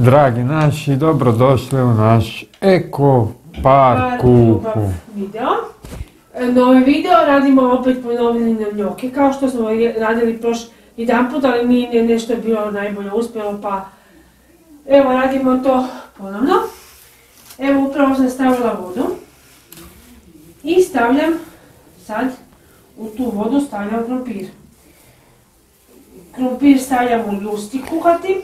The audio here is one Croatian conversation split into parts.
Dragi naši, dobrodošli u naš Eko Par ljubav kuhu. video. E, Novi video radimo opet ponovljeni na njoke, kao što smo radili prošli jedan put, ali nije nešto bilo najbolje uspjelo, pa evo radimo to ponovno. Evo upravo sam stavila vodu i stavljam sad u tu vodu stavljam krompir. Krompir stavljam u ljusti kuhati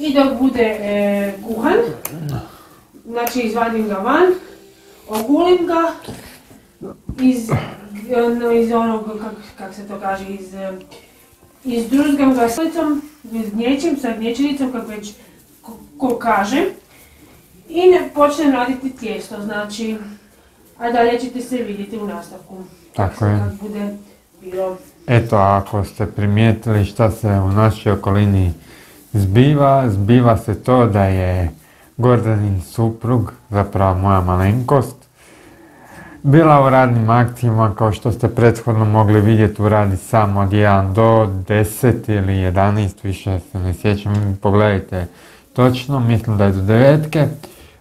i dok bude e, kuhan, Znači izvadim ga van, ogulim ga iz, iz onog, kak, kak se to kaže, iz, eh, izdruzgam ga slicom, gnječim, sa gnječenicom, kako već ko, ko kaže. I ne, počnem raditi tijesto, znači, a dalje ćete se vidjeti u nastavku. Tako je. Kad bude bilo. Eto, ako ste primijetili šta se u našoj okolini zbiva, zbiva se to da je Gordanin suprug, zapravo moja malenkost, bila u radnim akcijama kao što ste prethodno mogli vidjeti u radi samo od 1 do 10 ili 11, više se ne sjećam, pogledajte točno, mislim da je do devetke.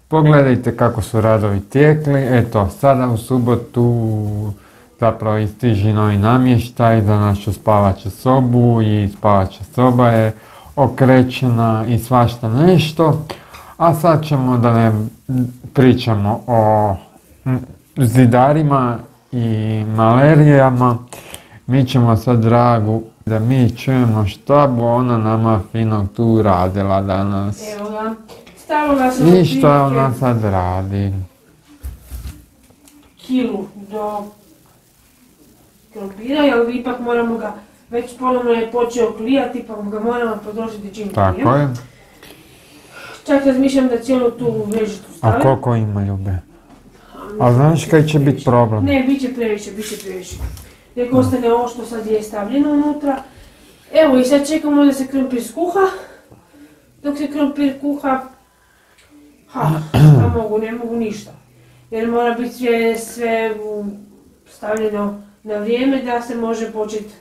Pogledajte kako su radovi tijekli, eto sada u subotu zapravo istiži novi namještaj za našu spavaću sobu i spavaća soba je okrećena i svašta nešto. A sad ćemo da ne pričamo o zidarima i malerijama. Mi ćemo sad dragu da mi čujemo šta bu ona nama finog tu radila danas. Evo ga, stavila sam I šta ona sad radi. kilu do krompira, jer ipak moramo ga, već ponovno je počeo klijati, pa ga moramo podložiti čim Tako prije. je. Čak razmišljam da cijelu tu vežicu A stavim. koliko ima ljube? A znaš kaj će biti problem? Ne, bit će previše, bit će previše. Nek ostane ovo što sad je stavljeno unutra. Evo i sad čekamo da se krompir skuha. Dok se krompir kuha, ha, šta mogu, ne mogu ništa. Jer mora biti sve, sve stavljeno na vrijeme da se može početi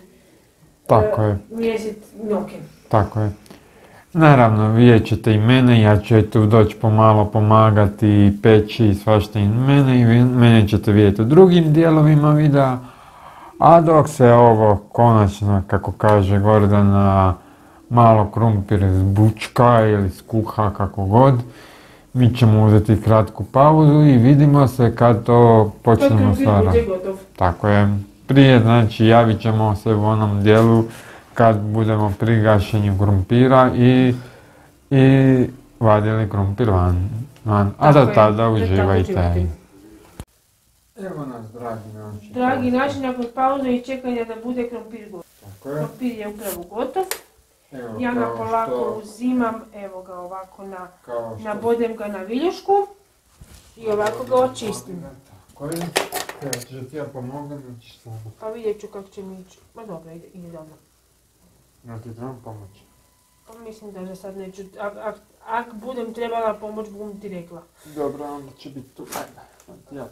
Tako je. mjesiti njoke. Tako je. Naravno, vidjet ćete i mene, ja ću tu doći pomalo pomagati peći i svašta i mene i mene ćete vidjeti u drugim dijelovima videa. A dok se ovo konačno, kako kaže Gordana, malo krumpir zbučka ili skuha kako god, mi ćemo uzeti kratku pauzu i vidimo se kad to počnemo gotov. tako je. Prije, znači, javit ćemo se u onom dijelu kad budemo pri gašenju krumpira i, i vadili krumpir van. van. A do je, tada uživajte. Evo nas, dragi naši. Dragi način nakon pauze i čekanja da bude krompir gotov. Tako je. Krompir je upravo gotov. Evo, Ja ga polako što- uzimam, evo ga ovako na, što- nabodem ga na viljušku i ovako ga očistim. Tako je. Evo, ćeš da ti ja pomognem, znači samo. Pa vidjet ću kako će mi ići. Ma dobro, ide, ide dobro. Ja ti trebam pomoći. Pa mislim da za sad neću, ak, ak, budem trebala pomoć, bum ti rekla. Dobro, onda će biti tu. Ajde, ja.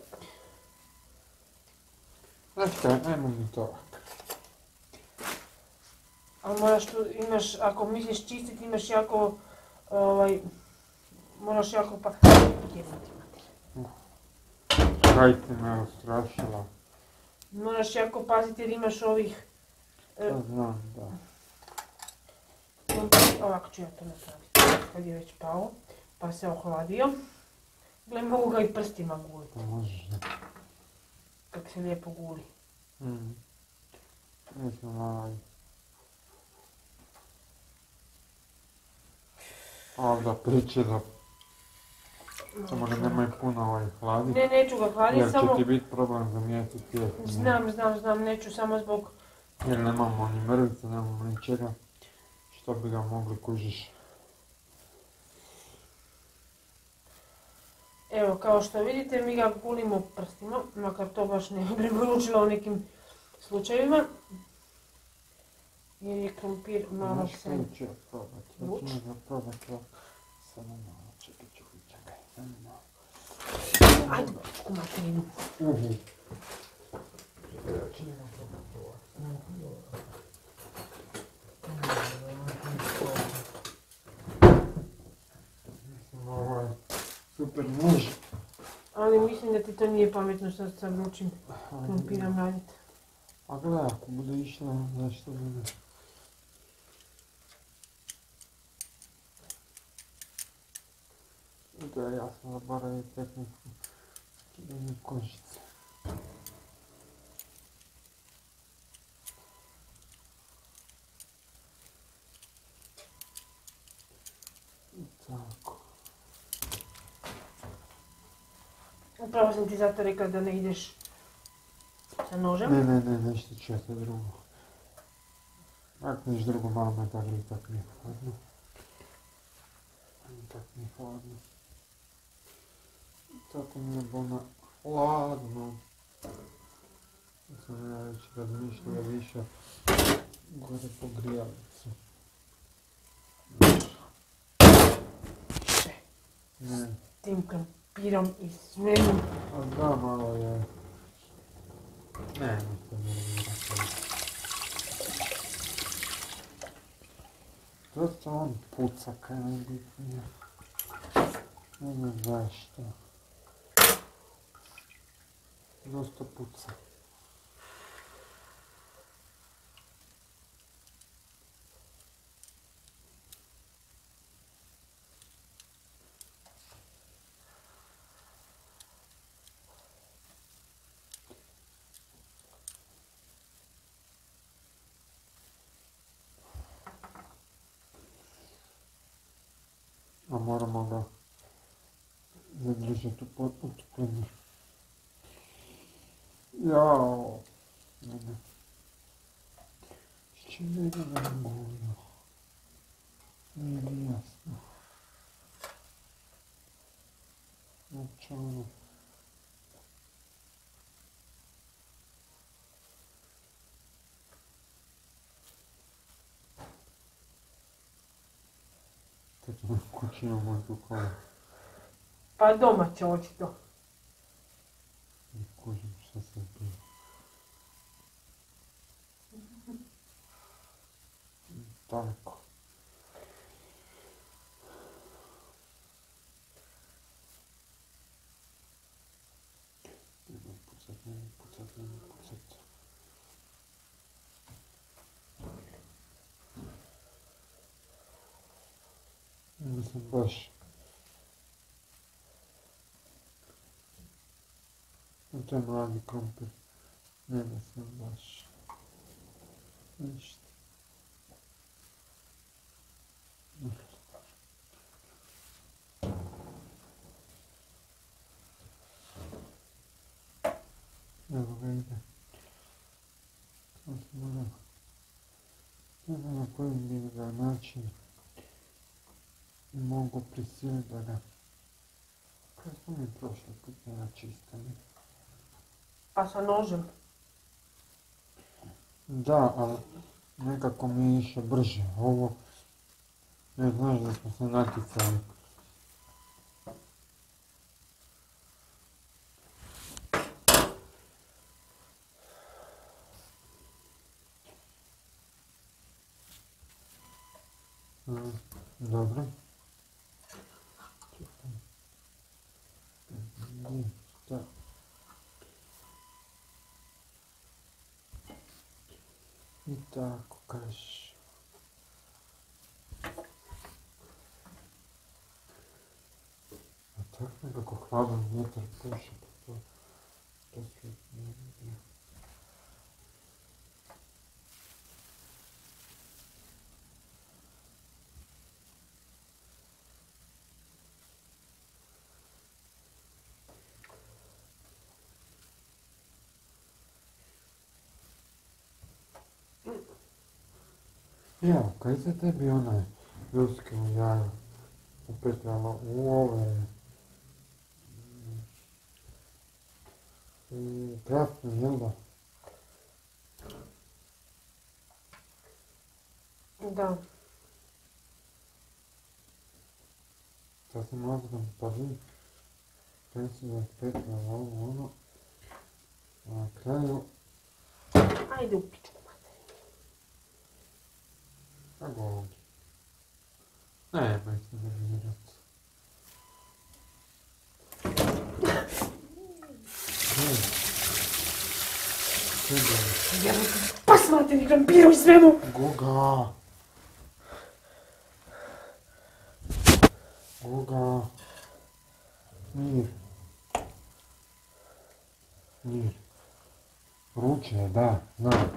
Znaš kaj, ajmo mi to ovako. Ali moraš tu, imaš, ako misliš čistiti, imaš jako, ovaj, moraš jako pa... Mater. Kaj ti me ustrašila? Moraš jako paziti jer imaš ovih, e, znam, da. ovako ću ja to napraviti. Kad je već pao, pa se ohladio. Gle, mogu ga i prstima guliti, možeš da. kako se lijepo guli. Mislim, ovaj... A da priče da... Samo ga nemoj puno ovaj hladiti. Ne, neću ga hladiti, Jer će samo... ti biti problem za mjesec tijek. Znam, znam, znam, neću samo zbog... Jer nemamo ni mrvice, nemamo ni čega. Što bi ga mogli kužiš. Evo, kao što vidite, mi ga gulimo prstima, makar to baš ne preporučila u nekim slučajevima. Jer je krompir malo se... kaj ću ja probati? Ja ću ga probati. Samo malo, Super muž. Ali mislim da ti to nije pametno što sa vrućim krumpirom raditi. A gledaj, ako bude išla, znaš što bude. забора и технику не кончится. Так. Направо съм ти завтра река да не идеш с ножем. Не, не, не, нещо чето друго. Как нещо друго мама так не ами, так не холодно. Так не холодно. Tako mi je bona hladno. Sam ja već razmišljao više gore po grijalicu. Ne, Tim krumpirom i svemu. a da malo je... Ne, ništa ne. Dosta on puca kaj najbitnije. Ne znam zašto. Dosta puca. A moramo ga zadržati u pot- utopljenju. Jao. Ne, ne. S čim ne ide na govorio? Nije mi jasno. Znači ono... Kad smo kući imamo duhova. Pa doma će očito. Ne kužim šta se zbiva. Tako. Nemoj pucat, nemoj pucat, nemoj pucat. Mislim baš. To je mladi krumpir. Ne mislim baš. Ništa. Evo ga ide. Sad moram... Ne znam na koji bi ga način mogu prisiliti da ga... Kaj smo mi prošli put ne načistili? Pa sa nožem. Da, ali nekako mi je išlo brže. Ovo, ne znaš da smo se natjecali. Mm, Dobro. Čekaj. Gdje? Šta? I tako kažeš. A tako nekako hladan vjetar puše, pa to, to sve ne vidim. Evo, kaj se tebi onaj ljudski u jaju upetljala u ove mm, u krasne, jel da? Da. Mozgom pazim, kaj se da petljala ovo ono, na kraju, Ajde u pičku materinu. Kako ovdje? Ne, ma se nervirat. Čekaj. Pas materni krompiru i svemu! Guga. Guga. Mir. Mir. Vruće je, da, znam.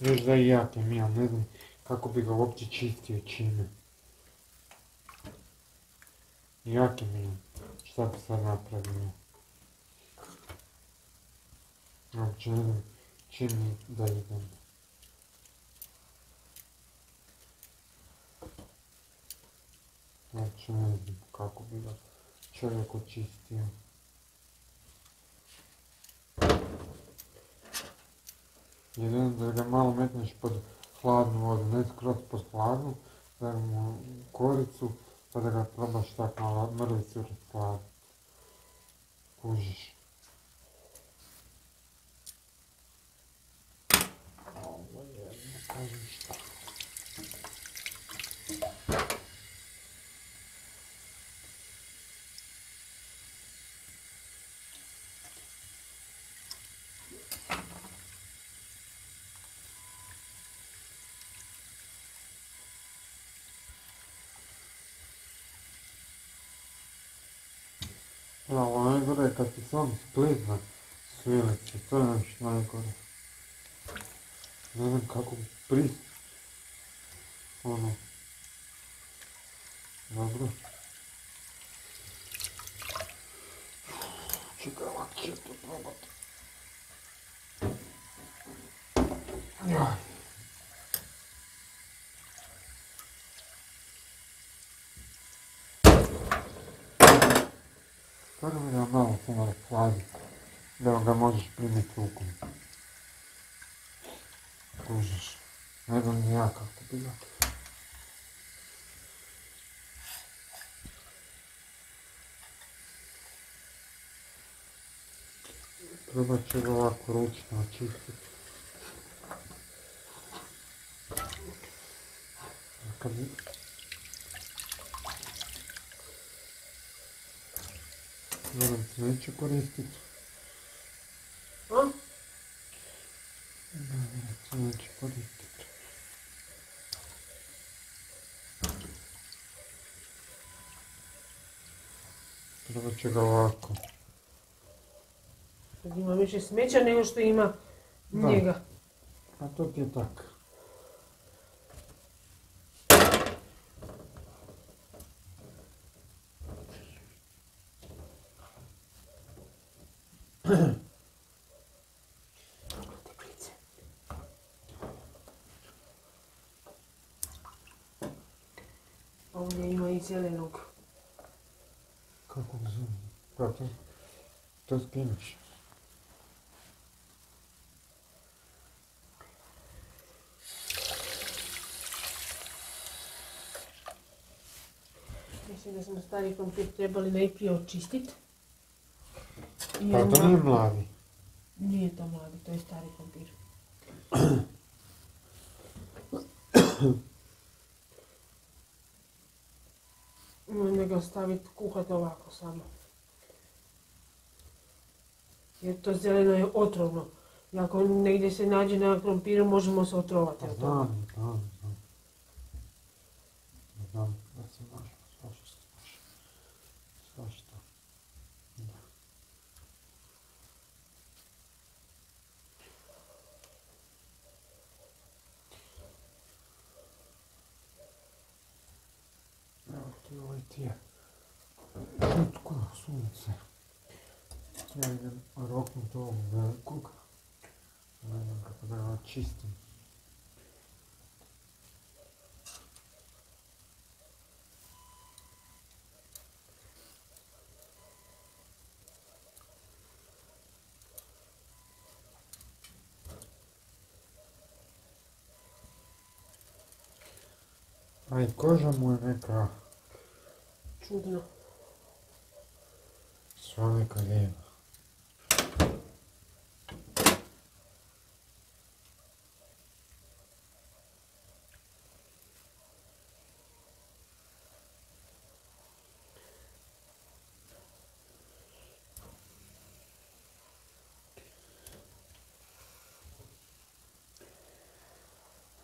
Još da i mi, ali ne znam kako bi ga uopće čistio čime. Jak je mi, šta bi sad napravio? Uopće ne znam čim da idem. Uopće ne znam kako bi ga čovjek očistio. Jedino da ga malo metneš pod hladnu vodu, ne skroz pod hladnu, da mu koricu, pa da ga probaš tako malo mrvicu raskladiti. Kužiš. Ovo je, ne kažem šta. Da, ovo najgore je kad ti sam sklizne svilice, to je nešto najgore. Ne znam kako pris... Ono... Dobro. Čekaj, ovak će to probat. Jaj. Stvarno mi da malo samo rashladi, da ga možeš primiti rukom. Kužiš. Ne znam ni ja kako bi ga. Probat ću ga ovako ručno očistiti. Kad Nadam se neće koristiti. A? Nadam se neće koristiti. Probat ću ga ovako. Sad ima više smeća nego što ima Da. njega. A to ti je tak. Ovdje ima i zelenog. Kako ga zove? Pa to, skineš. Mislim da smo stari komplet trebali najprije očistiti. Pa to nije mladi. Nije to mladi, to je stari kompir. Onda ga staviti kuhat ovako samo. Jer to zeleno je otrovno. I ako negdje se nađe na krompiru možemo se otrovati Pa znam, znam, znam. Znam da se može svašta, svašta. Svašta. Da. Evo ti ovaj ti je šutko sunce. Ja idem roknut ovog velikog. Ne znam видно. Соли колено.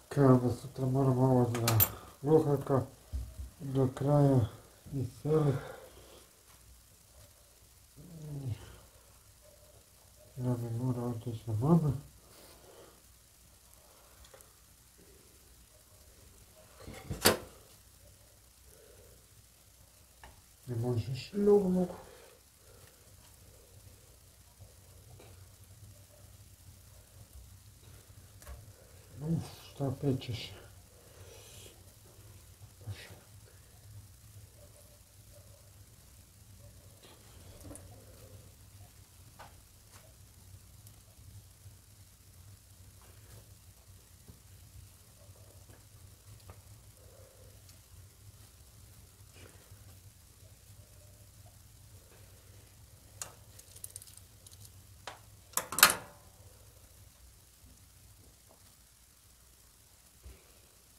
Крайна сутра мора молодна. Глухака до края И сега една минута още ще мама. Не можеш? Много, много. Уф, що печеш?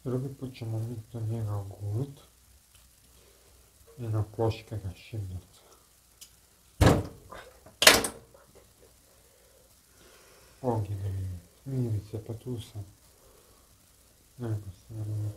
Други път момента не на голод и на плошка на шибница. Огневи, миви се патуса. Нека се намира.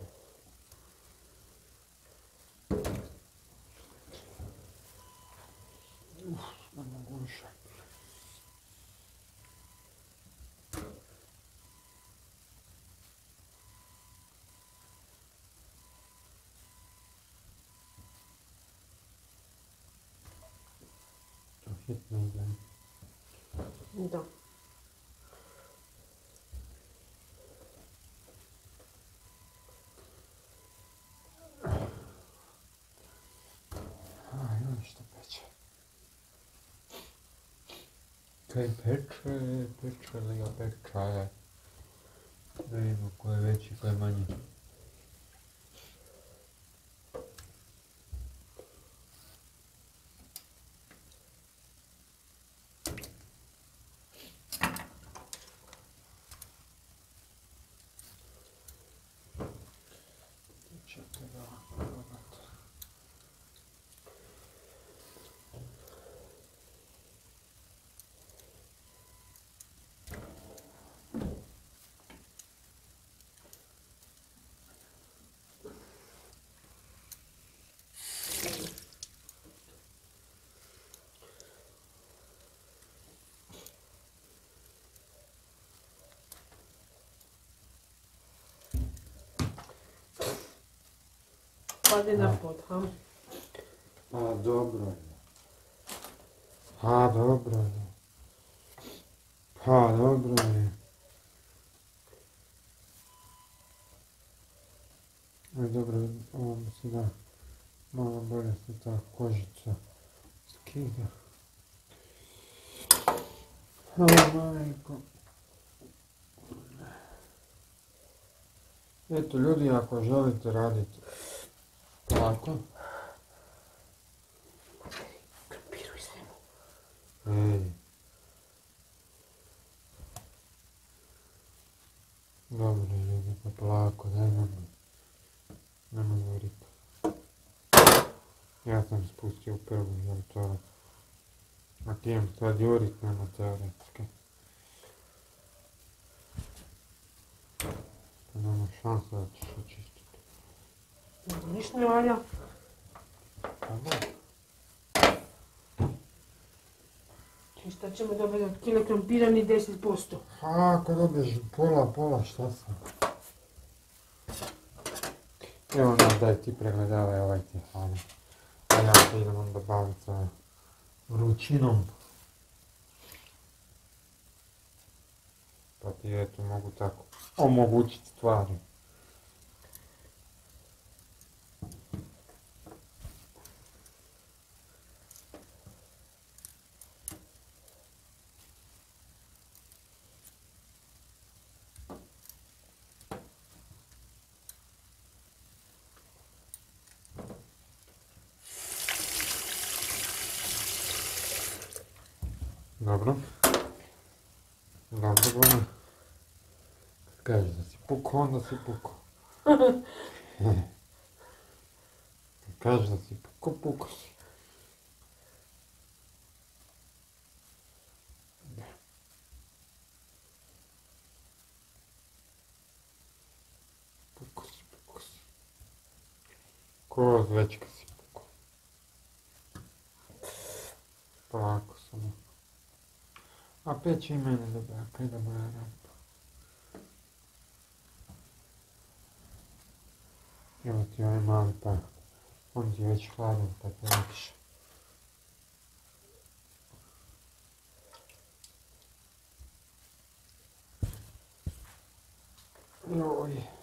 To hitno ide. Da. A, joj, što peče. Kaj peče, peče li ga peče? Da vidimo ko je veći, ko je manji. Ćete ga probati. Pade na pod, ha? A, dobro je. A, dobro je. Pa, dobro je. Aj, dobro, ovo mi se da malo bolje se ta kožica skida. O, majko. Eto, ljudi, ako želite raditi polako, Krpiruj svemu. Ej. Dobro, ljudi, pa polako, daj nam. Nema juriti. Ja sam spustio prvu, to... A ti imam sad jurit, nema teoretske. Pa nema šanse da ćeš očistiti. Ništa ne valja. I šta ćemo dobiti od kilo krompira ni 10%? A ako dobiješ pola, pola, šta sam? Evo nam daj ti pregledavaj ovaj ti hladi. A ja se idem onda baviti sa vrućinom. Pa ti eto mogu tako omogućiti stvari. си пука. Казва си пука, пука си. Пука си, пука си. Кога вечка си пука? Пако съм. А пече и мене добра, кай да бъде. Evo ti ovaj mali pa, on ti je već hladan pa te lakše. Joj.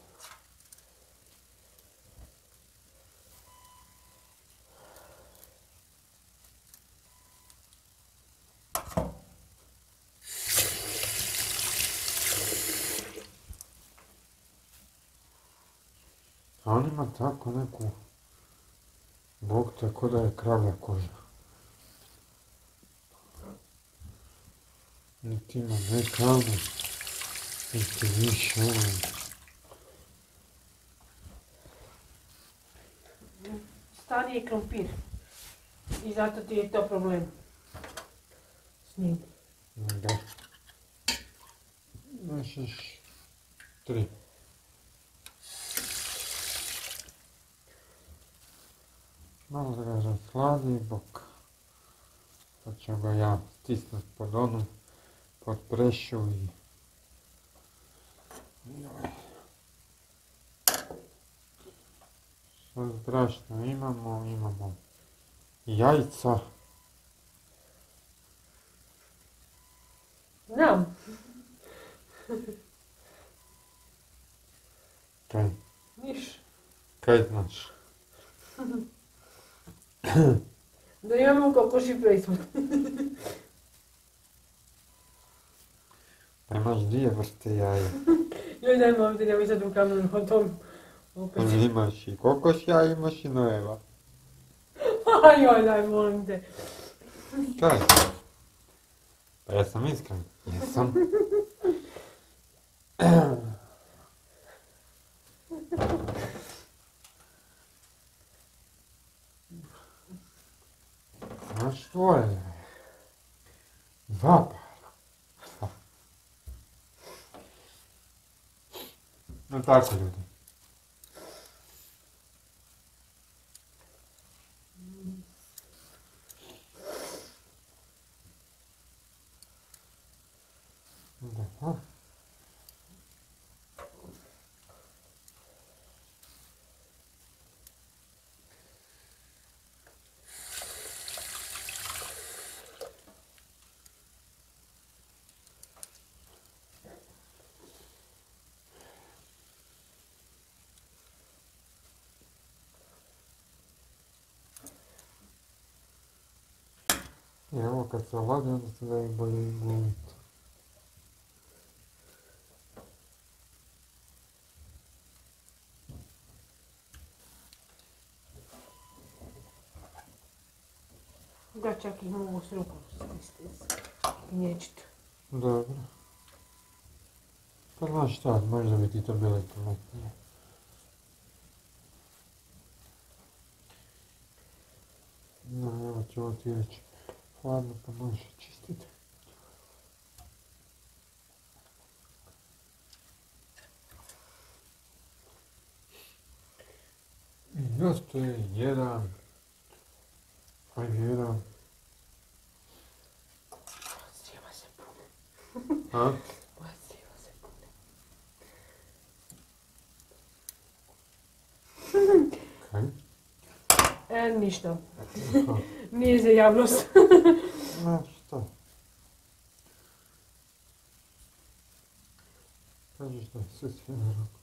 A on ima tako neku... Bog tako da je kravlja koža. Niti ima ne kravlja, niti više ono. Stari je krompir. I zato ti je to problem. S njim. Da. Još tri. Malo da ga razhladi bok. Pa ću ga ja stisnut pod onu, pod prešu i... Što strašno imamo, imamo jajca. Znam. Kaj, Niš. kaj znaš? Da imamo kokoši proizvod. Imaš dvije vrste jaja. Joj daj ovdje, nemoj sad u kamenu o tom. Opet. Imaš i kokos jaja, imaš i nojeva. Joj daj, molim te. Kaj? Pa ja sam iskren. Jesam. Znaš tvoje? Dva para. No tako ljudi. Da. I evo kad se oladi, onda se da ih bolje i glumiti. Da čak ih mogu s rukom gnječiti. Dobro. Pa znaš šta, možda bi ti to bilo i pametnije. No, evo ću ovo ti već hladno pa možeš čistiti. I ostaje jedan, ajde jedan, E, ništa. Aha. Nije za javnost. Ma šta? Kažeš da je sve sve na ruku.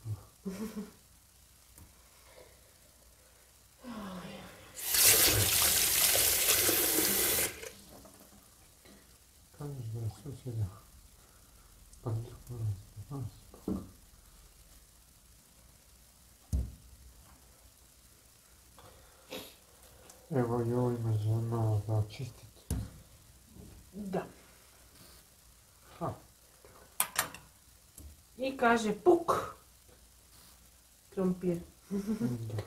Kažeš da je sve sve Evo i ovo imaš za malo očistiti. Da. Ha. I kaže puk. Krompir. Da.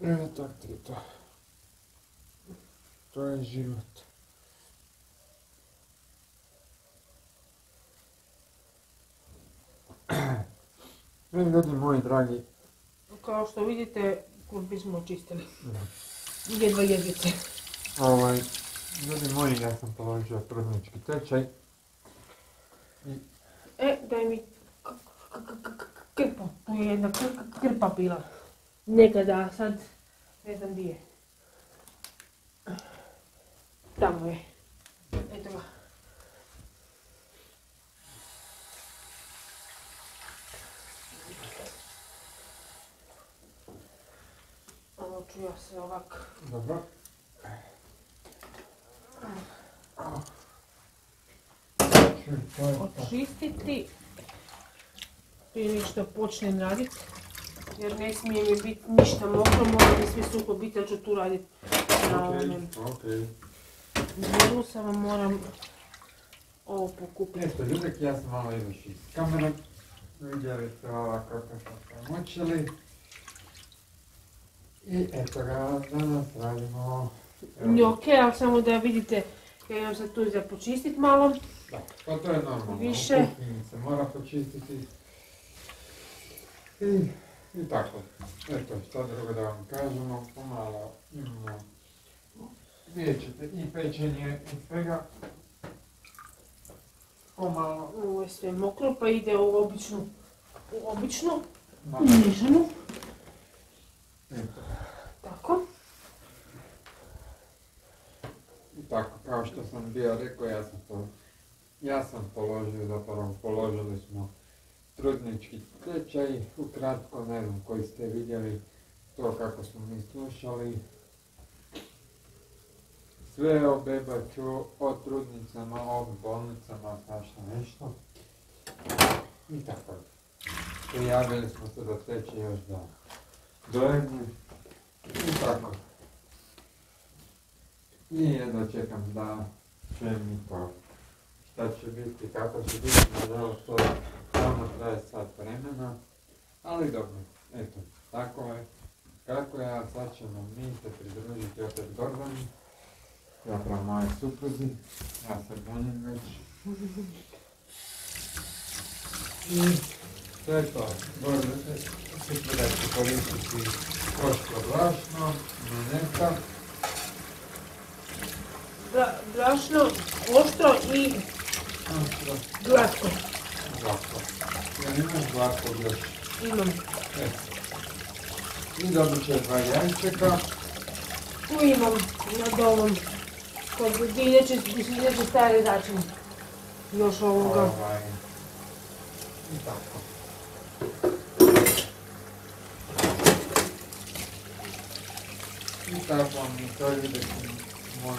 Evo tak ti to. To je život. E, ljudi moji dragi, Kao što vidite, kurbi smo očistili. Jedva jedvice. ovaj, ljudi moji, ja sam položio trudnički tečaj. E, daj mi k- k- k- k- krpu. Tu je jedna krpa bila. Nekada, sad ne znam di je. Tamo je. Eto ga. Ovo ću ja se ovak... Dobro. Očistiti prije što počnem raditi. Jer ne smije mi biti ništa mokro, mora mi sve suho biti, jer ću tu raditi na Okej, dijelu, samo moram ovo pokupiti. Eto, ljudek, ja sam malo izašao iz kamere. Vidjeli ste ova kako smo pomoćili. I eto ga, danas radimo... ok, ali samo da vidite, ja imam sad tu za počistit malo. Da, pa to je normalno. Više. U kuhinji se mora počistiti. I, i tako. Eto, šta drugo da vam kažemo, pomalo imamo... Vidjet ćete i pečenje i svega. Pomalo, Ovo je sve mokro, pa ide u običnu, u običnu, mješanu. eto. Tako. I tako, kao što sam bio rekao, ja sam to, ja sam položio, zapravo položili smo trudnički tečaj, ukratko, ne znam koji ste vidjeli to kako smo mi slušali. Sve o bebaču, o trudnicama, o bolnicama, svašta nešto. I tako. Prijavili smo se da teče još da dojedne. I tako. I jedno čekam da čujem i to. Šta će biti, kako će biti, nažalost to samo traje sat vremena. Ali dobro, eto, tako je. Kako je, a sad ćemo mi se pridružiti opet Gordani. Zapravo moje supruzi. Ja se bunim već. I to je to. Gordon, supruga će koristiti koško brašno, moneta. Oštro i Ostro, glatko. glatko. Ja imaš glatko još. Imam. E. I dobit će dva jajčeka. Tu imam nad ovom. Kod gdje inače, inače stari začin. Još ovoga. Ovaj. I tako. I tako mi to ide moj,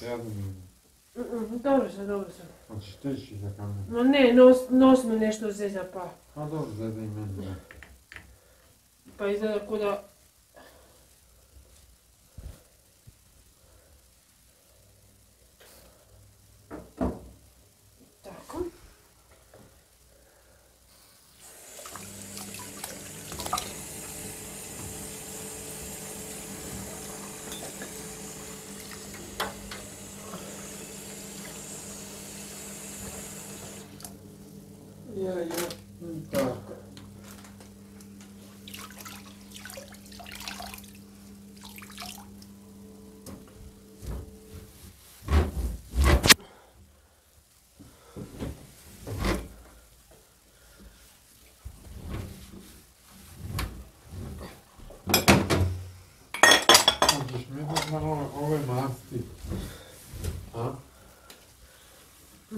47 dobro sam, dobro sam. Hoćeš teći za kameru? Ma ne, nos, nos mi nešto zeza pa. A dobro, zeza i meni. Pa izgleda da.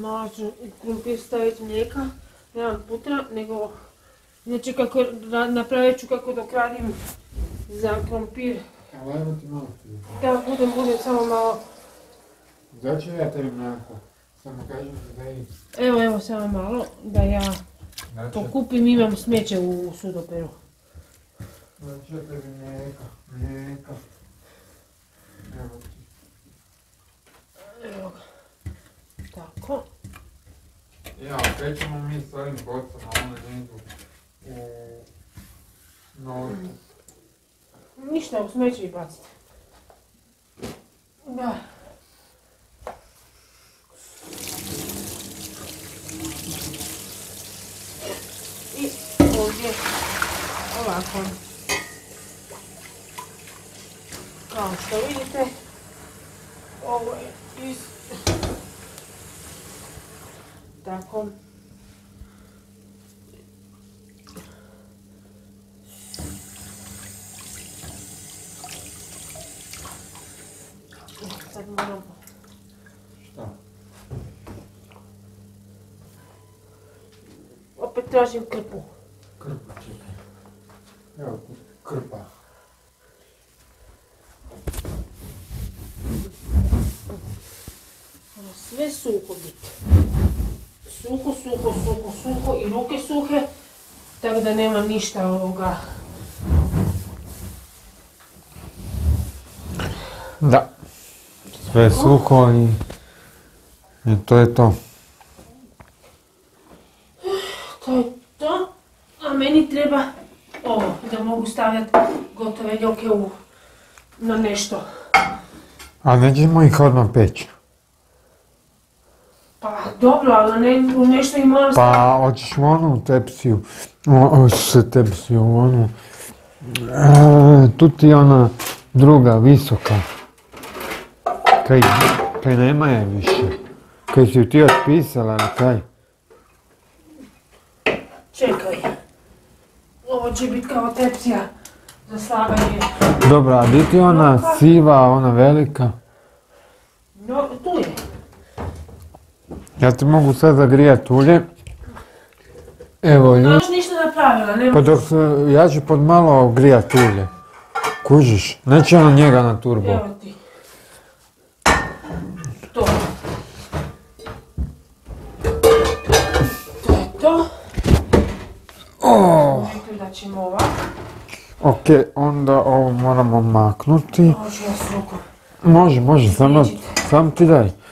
Malo ću u krumpir staviti mlijeka, nemam putra, nego... Znači kako ra- napravit ću kako dok radim za krumpir. Ali evo ti masti. Da budem, budem samo malo... Zaću ja tebi mlijeko. Samo kažem ti da im. Evo, evo samo malo da ja Znači, pokupim, imam smeće u sudoperu. znači ja tebi mlijeka. Mlijeka. Evo ti. Evo ga. Tako. Ja, krećemo mi s ovim bocama, one ne idu u norku. Ništa, u smeće i bacite. Da. I ovdje ovako. Kao što vidite, ovo je iz... Tako. Sad moram... Šta? Opet tražim krpu. Krpa čekaj. Evo ti krpa. Mora sve suho biti. Suho, suho, suho, suho i ruke suhe. Tako da nema ništa ovoga. Da. Sve suho i... I to je to. To je to. A meni treba ovo, da mogu stavljati gotove joke u, na nešto. A nećemo ih odmah peći. Pa dobro, ali ne, nešto i moram staviti. Pa, hoćeš u onu tepsiju, o, o, s tepsiju, u onu, e, tu ti je ona druga, visoka, kaj, kaj nema je više, kaj si ti otpisala, ali kaj? Čekaj. Ovo će biti kao tepsija za slaganje. Dobro, a di ti ona siva, ona velika? No, tu je. Ja ti mogu sad zagrijat ulje. Evo, ljudi. Još ništa napravila, nema. Pa dok se, ja ću pod malo grijat ulje. Kužiš, neće ono njega na turbo. Evo ti. To. To je to. O, Rekli da ćemo ovako. ok, onda ovo moramo maknuti. Može, može, samo, sam ti daj.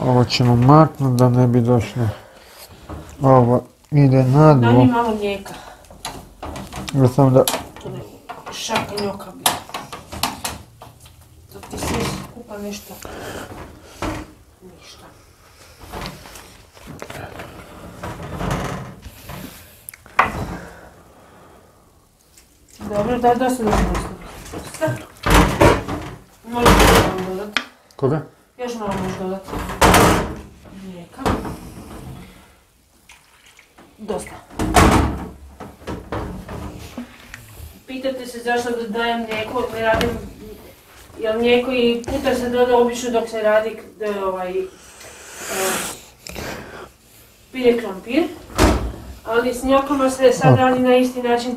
Ovo ćemo maknuti da ne bi došlo. Ovo ide na Daj dvo. mi malo mlijeka. Ja sam da... Šaka njoka bi. Da ti sve skupa nešto. Ništa. Dobro, da, dosta dosta. Dosta. Možeš malo dodati. Koga? Još malo možeš dodati. Mlijeka. Dosta. Pitate se zašto da dajem mlijeko, ne radim, jer mlijeko i putar se doda obično dok se radi d- ovaj, e, pire krompir, ali s njokama se sad radi na isti način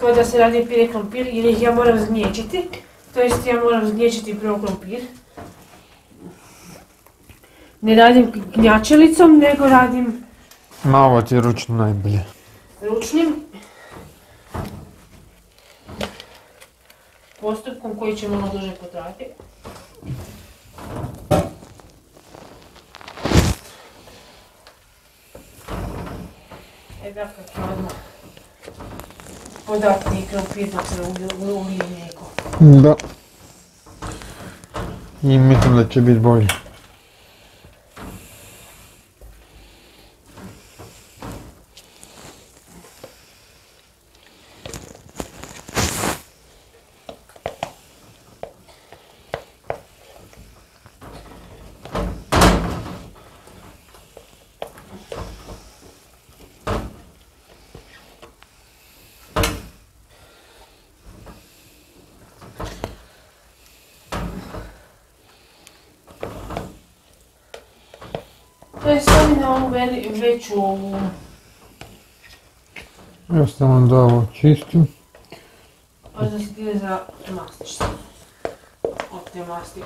kao da se radi pire krompir, jer ih ja moram zgnječiti, to jest ja moram zgnječiti prvo krompir. Ne radim gnjačelicom, nego radim Ma ovo ti je ručno najbolje. ručnim. postupkom koji će malo duže potrajati. E da kako je odmah podatni krompir dok se ulije mlijeko. Da. I mislim da će biti bolje. E sad na ovu veli- veću ovu Ja sam da ovo čistim. A da se ide za mastiš se. Od te masti.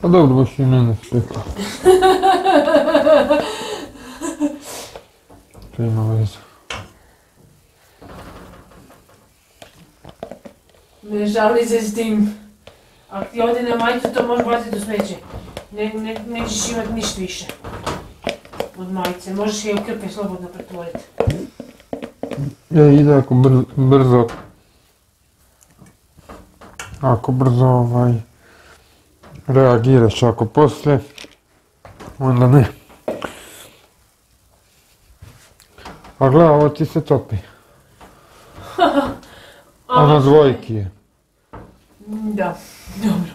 Pa dobro, baš i mene. To ima veze. Ne žali se s tim. Ako ti ode na majicu, to možeš baciti u smeće. Ne, ne, nećeš imat ništa više. Od majice. Možeš je u krpe slobodno pretvoriti. E, ide ako brzo, brzo ako brzo ovaj reagiraš, ako poslije onda ne. A gle, ovo ti se topi. A na dvojki je. Da, dobro.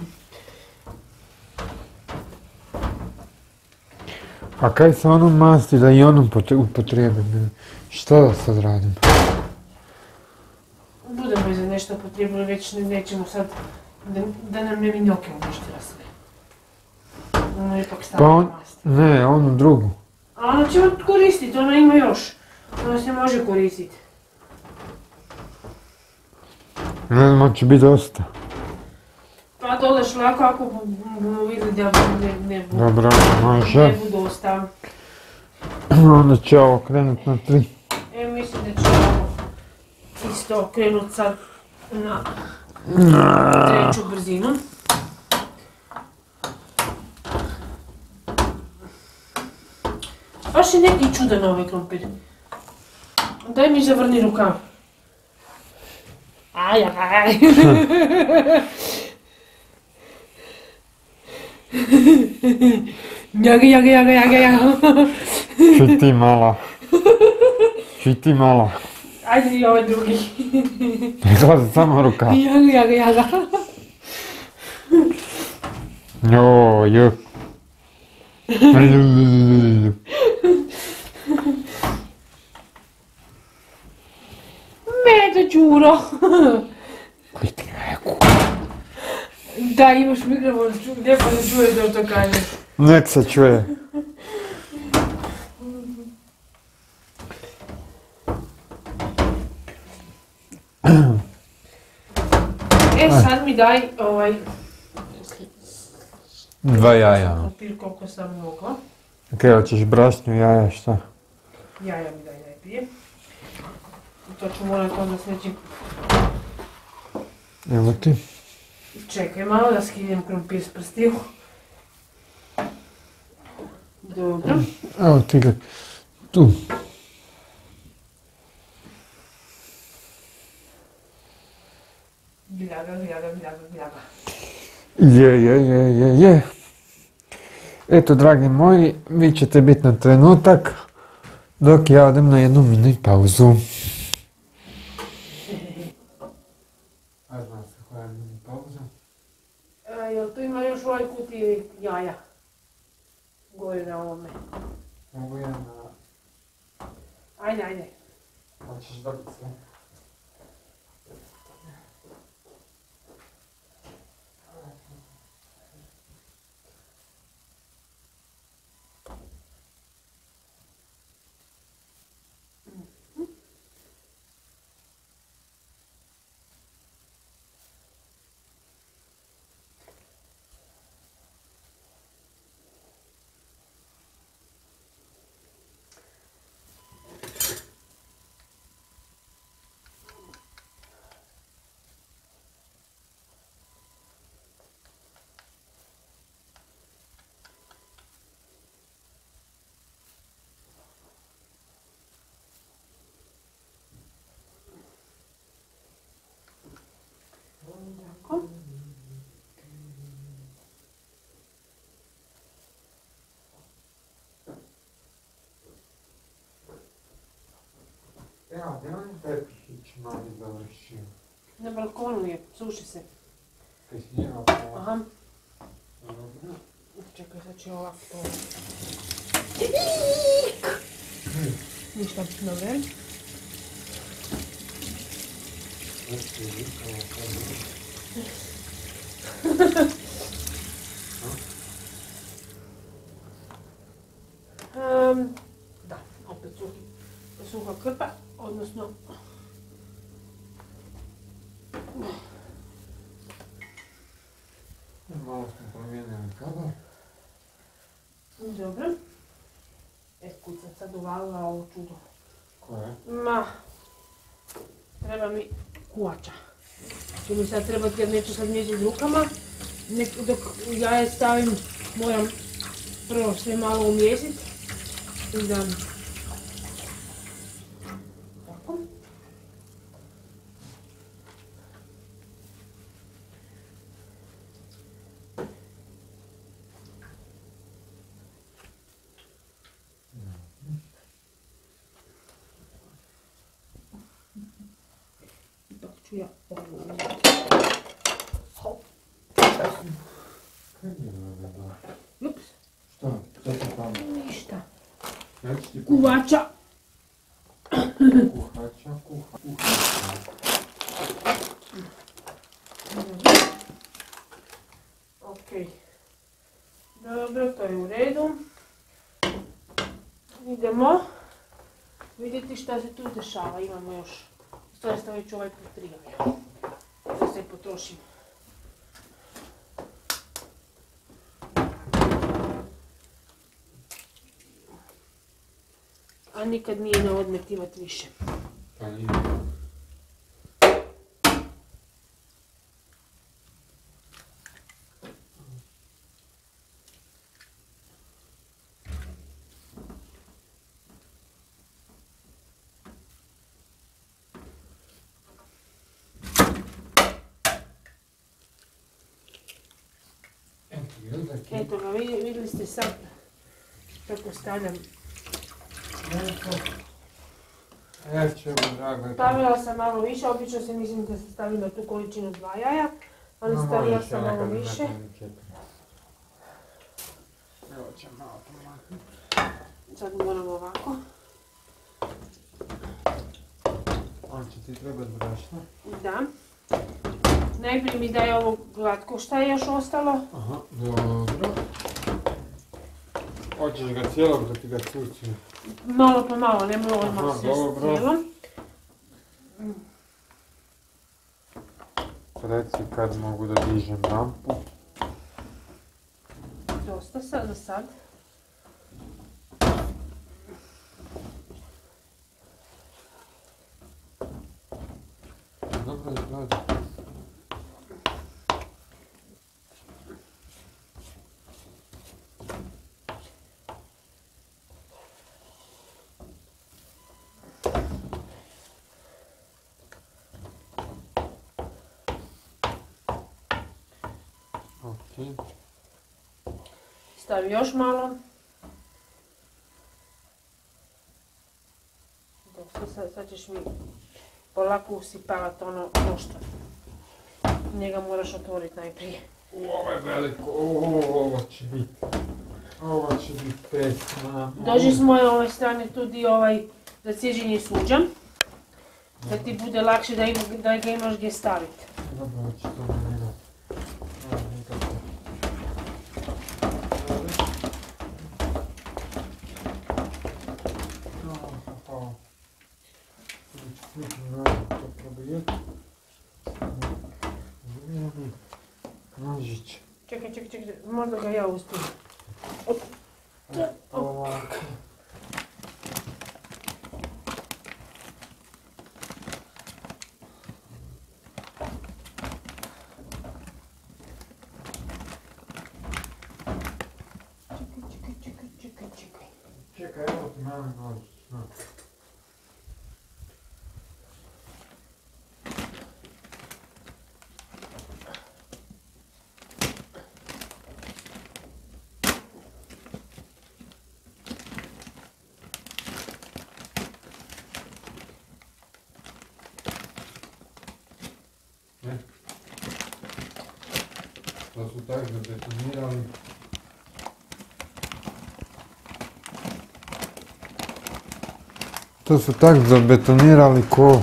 A kaj se onom masti da i onom upotrijebim? Šta da sad radim? Budemo potrebno, već ne- nećemo sad da, da nam ne minjoke uništila sve. Ono je ipak Pa stavljeno on, mast. ne, onu drugu. A ono ćemo koristiti, ono ima još. Ono se može koristiti. Ne znam, hoće biti dosta. Pa dodeš lako ako bu- budu vidjeli da ne, ne, Dobro, ne može. budu dosta. Onda će ovo krenut na tri. E, mislim da će ovo isto krenut sad na treću brzinu. Baš je neki čudan ovaj krompir. Daj mi zavrni rukav. Aj, aj. Jaga, jaga, jaga, jaga, jaga. Šiti malo. Šiti malo. Ajde i ovaj drugi. Izlazi samo ruka. Jaga, jaga, jaga. Jo, jo. Mene čuro. Biti neku. Da, imaš mikrofon, ču- lijepo ne čuješ da to kažeš. Nek se čuje. E, sad mi daj ovaj Dva jaja. papir koliko sam mogla. Ok, hoćeš brašnju, jaja, šta? Jaja mi daj najprije. To ću morat onda s nečim... Evo ti. Čekaj malo da skinem krompir s prstiju. Dobro. Evo ti ga. Tu. Gljaga, gljaga, gljaga, gljaga. Je, je, je, je, je. Eto, dragi moji, vi ćete biti na trenutak dok ja odem na jednu mini pauzu. A zna se koja je mini pauza? E, jel tu ima još u ovoj kutiji jaja? Gore na ovome. Mogu ja na... Ajde, ajde. Hoćeš dobiti sve? Няма ли те пише, че мами завърши? На балкона ми е, слушай се. Ти си няма по Ага. Чакай се, че е лапто. Нищо, добре. Ха-ха-ха. odnosno Malo smo promijenili kadar. dobro. E, kud sam sad uvalila ovo čudo. Koje? Ma, treba mi kuvača. Će mi sad trebati jer neću sad miješati rukama. Nek, dok ja je stavim, moram prvo sve malo umjesiti. I da... Tako. Dok ću ja ovo uzeti. Hop. Kaj je ovo da? Ups, Šta? Šta ti tamo? ništa. Kuvača. kuhača, kuha, kuhača. Ok. Dobro, to je u redu. Idemo vidjeti šta se tu dešava. Imamo još, stvari sam već ovaj put trigavio. Da se potrošim. Nikad nije na odmet imat više. Pa nije. Eto, ga, vidjeli ste sad kako stavljam. Eto. Ja ću ovo drago. Stavila sam malo više, obično se mislim da sam stavila tu količinu dva jaja, ali stavila sam malo više. Evo će malo pomaknuti. Sad moram ovako. On će ti trebati brašno. Da. Najprije mi daj ovo glatko šta je još ostalo. Aha, dobro. Hoćeš ga cijelog da ti ga cuci. Malo po malo, nemoj Aha, odmah sve dobro. s cijelom. Reci kad mogu da dižem lampu. Dosta sad za sad. Dobro izgleda. Stavi još malo. Dobro, sad, sad ćeš mi polako usipavati ono pošto. Njega moraš otvoriti najprije. U, ovo je veliko. Ovo će biti. Ovo će biti pesma. Dođi s moje ove strane tu dio ovaj za cijeđenje suđa. Da ti bude lakše da, ima, da ga imaš gdje staviti. Dobro, će to na njega. Evo, nikako. Aha. to probijeti. Vrijedi. Nožić. Čekaj, čekaj, čekaj, možda ga ja uspijem. Ovako. Čekaj, čekaj, čekaj, čekaj, čekaj. Čekaj, evo ti mali nožić. na. To su tako zabetonirali. To su tak zabetonirali ko.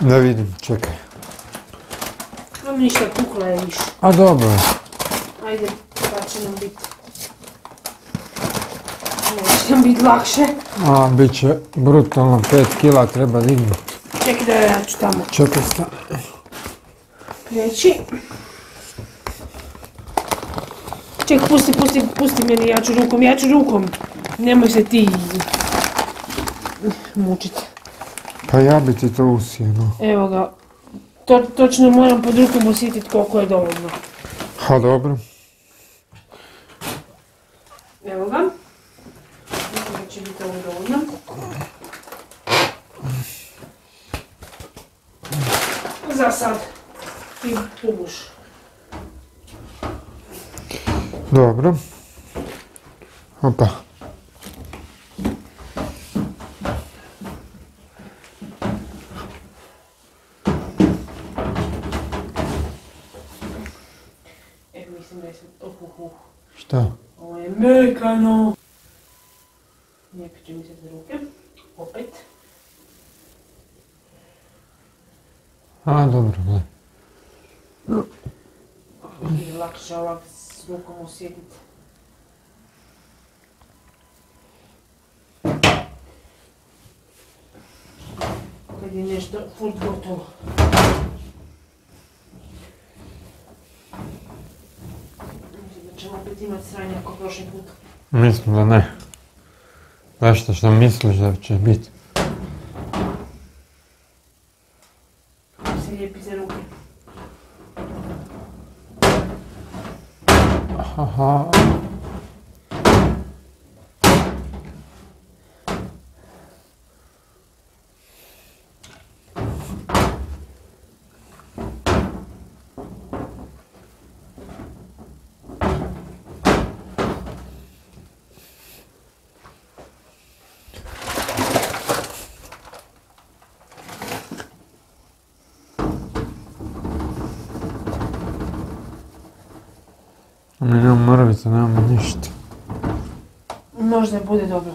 Da vidim, čekaj. Ništa, pukla je više. A dobro. Ajde, pa će nam biti. Neće nam biti lakše. A, bit će brutalno 5 kila treba dignuti. Čekaj da ja ću tamo Čekaj sta. preći. Ček, pusti, pusti, pusti meni, ja ću rukom, ja ću rukom. Nemoj se ti mučiti. Pa ja bi ti to usijeno. Evo ga. To, točno moram pod rukom osjetiti koliko je dovoljno. Ha, dobro. Evo ga. Mislim da će biti ovo dovoljno. Za sad. Ti pubuš. Dobro. Opa. усилите. Преди нещо подготово. Че му имат срани, ако точно тук. Мисля да не. Нещо ще мислиш да вчебите.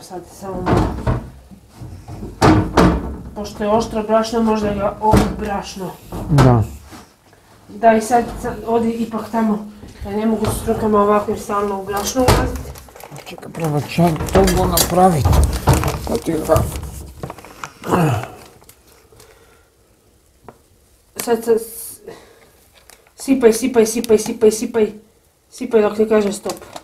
Sad, samo. Pošto je oštro brašno, možda ga ovo brašno. Da. Daj sad, sad odi ipak tamo. Ja ne mogu s rukama ovako stalno u brašno ulaziti. Čekaj, prvo ću to napraviti. Pa ti ga... Sad, sad, sipaj, sipaj, sipaj, sipaj, sipaj. Sipaj dok ti kaže. Stop.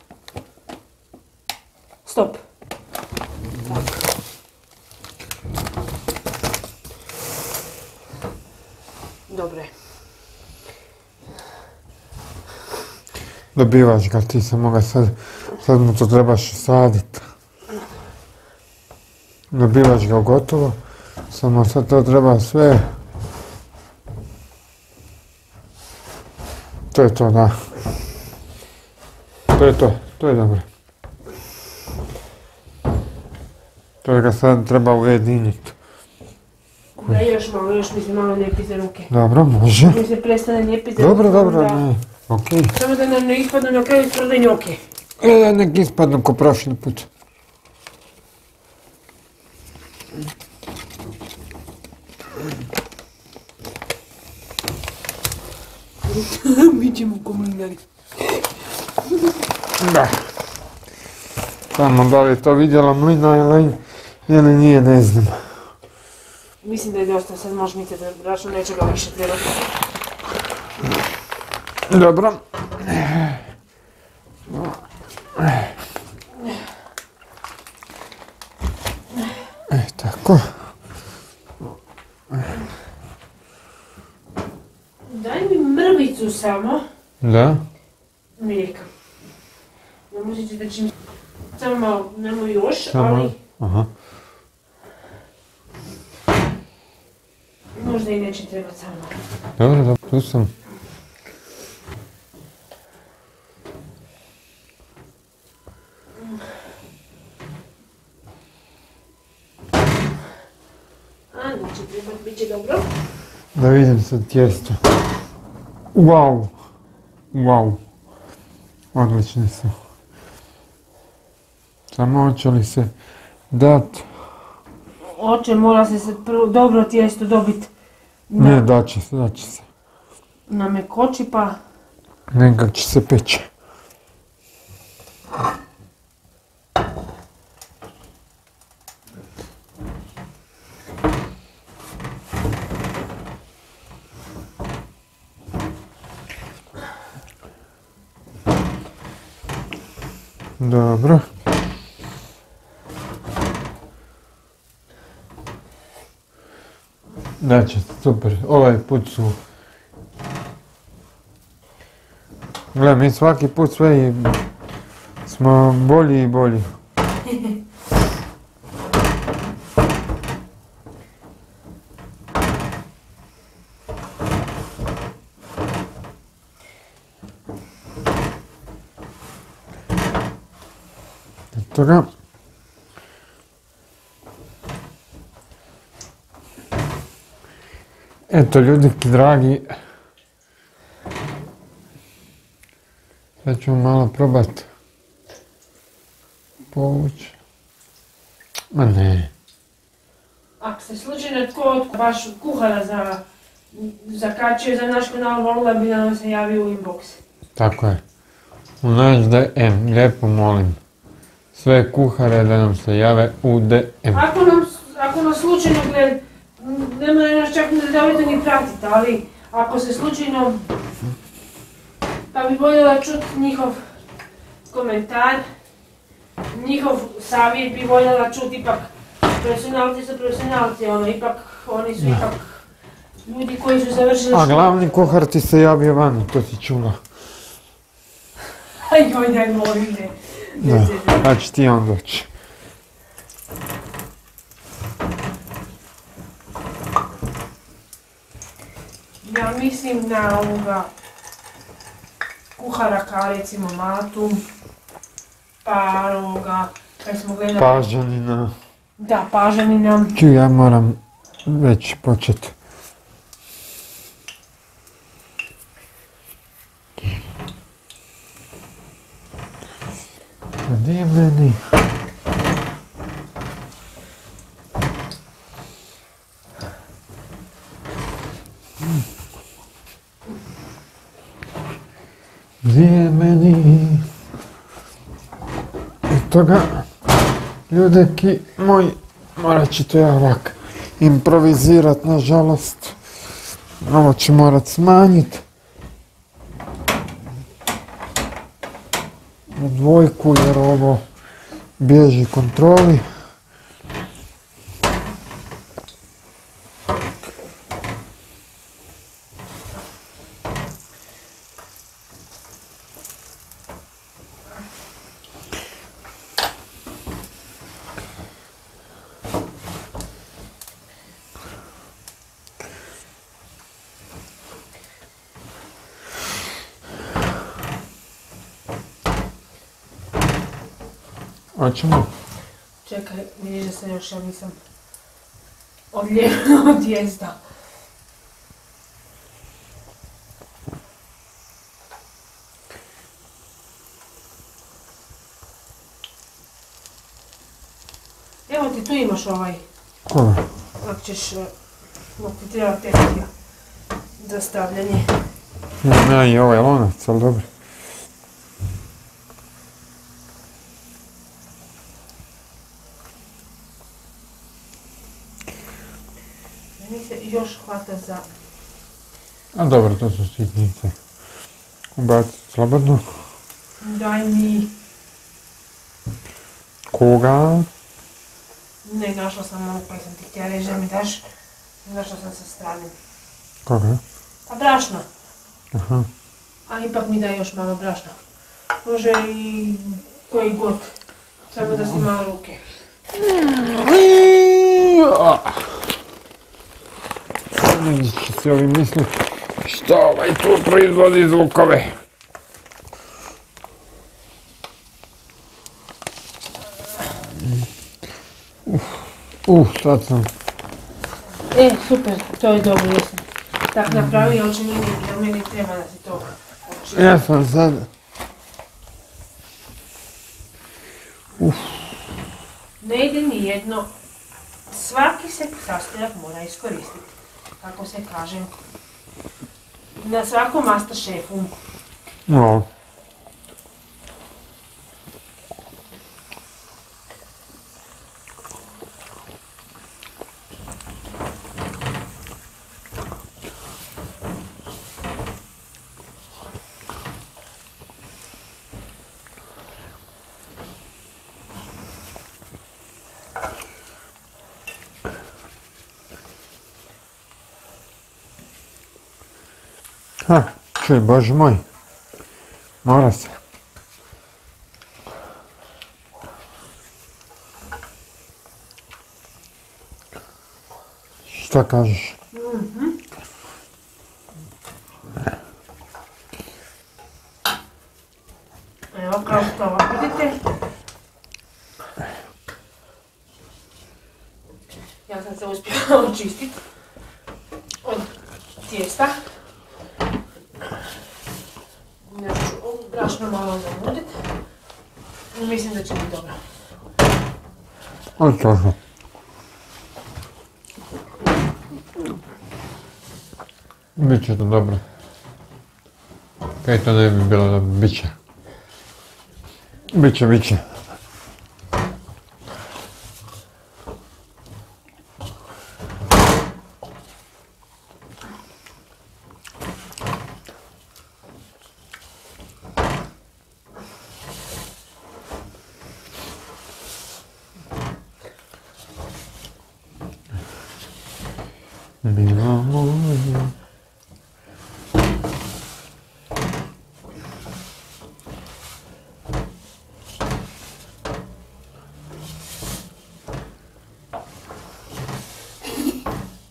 Dobivaš ga, ti samo ga sad, sad mu to trebaš sadit. Dobivaš ga gotovo, samo sad to treba sve. To je to, da. To je to, to je dobro. To ga sad treba ujediniti. Da još malo, još mi se malo lijepi za ruke. Dobro, može. Mi se prestane lijepiti za Dobro, ruke, dobro, onda- ne. Okej. Samo da nam ne ispadnu na kraju tvrde njoke. E, da nek ispadnu ko prošli put. Mi ćemo komunari. Da. Samo da li je to vidjela mlina ili, ili nije, ne znam. Mislim da je dosta, sad možeš da brašno neće ga više trebati. Dobro. E, tako. Daj mi mrvicu samo. Da. Mlijeka. Ne možete da čim... Samo malo, nemoj još, Samo- ali... Aha. možda i neće trebati samo. Dobro, dobro, tu sam. Bit će dobro. Da vidim sad tijesto. Wow! Wow! Odlični su. Samo hoće li se dat? Oče, mora se prvo dobro tijesto dobiti Ne, dat će se, dat će se. na mekoći, pa Nekak će se peći. Dobro. Znači, super. Ovaj put su... Gle, mi svaki put sve i smo bolji i bolji. Toga. Eto ljudi dragi, sad ćemo malo probat povući. Ma ne, ako se slučajno tko od baš kuhara za, zakačio za naš kanal, volila bi da nam se javi u inbox. tako je. U naš DM, lijepo molim. Sve kuhare da nam se jave u DM. Ako nam, ako nas slučajno gled, ne mora nas čak redovito ni pratiti, ali ako se slučajno, pa bi voljela čuti njihov komentar, njihov savjet bi voljela čuti ipak. Profesionalci su profesionalci, ono, ipak, oni su ipak ljudi koji su završili A glavni kuhar ti se javio van, to si čula. Aj, joj, daj, molim te. Da, pa će ti on doći. Ja mislim na ovoga kuhara kao recimo Matu, pa ovoga, kad smo gledali, Pažanina. da, Pažanina, Ču, ja moram već počet. Je meni? I toga, ljudeki moji, morat ću to ja ovak improvizirat, nažalost. Ovo ću morat smanjit. Na dvojku jer ovo bježi kontroli. Hoćemo? čekaj, vidiš da se još ja nisam odljevila od jezda. Evo ti tu imaš ovaj, Koga? ako ćeš, ako ti treba tehnika za stavljanje. Ja i ovaj lonac, ali dobro. Meni se još hvata za... A dobro, to su sitnice. Ubacit slobodno. Daj mi... Koga? Ne, našla sam ono koji sam ti htjela reći da mi daš. Našla sam sa strane. Koga? Pa brašno. Aha. A ipak mi daj još malo brašna. Može i koji god. Samo da si malo ruke. Će si ovi misli što ovaj tu proizvodi zvukove. Uf, uh, sad sam. E, super, to je dobro, jesam. Tak napravi, ali će meni, meni treba da se to uči. Ja sam sad... Ne ide ni jedno. Svaki se sastojak mora iskoristiti. Kako se kaže. Na svakom master šefu. No. Ha, čuj, bože moj. Mora se. Šta Ой, тоже. Бичето добре. Където не е било да бича. Бича, бича. Biće, biće. Bila moja.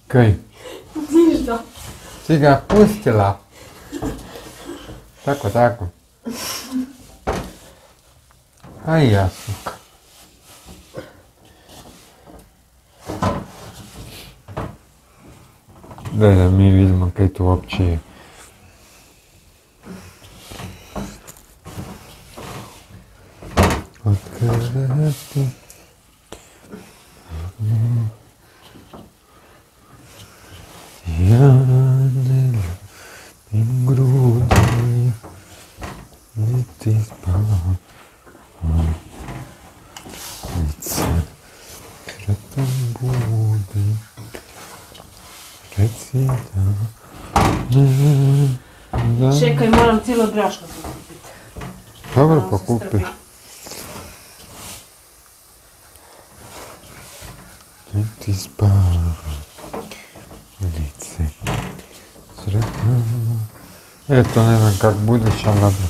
Kaj? Ništa. Si ga pustila? Tako, tako. Aj ja, suka. Daj da mi vidimo kaj tu uopće je. Otkrati. Ja ne ljubim grudi, niti spavam. Lice kretom budi, reci da ne da... Čekaj, moram cijelo brašno pokupiti. Dobro, Malo se pokupi. strpi. Niti spavam. Lice sretno. Eto, ne znam dobro.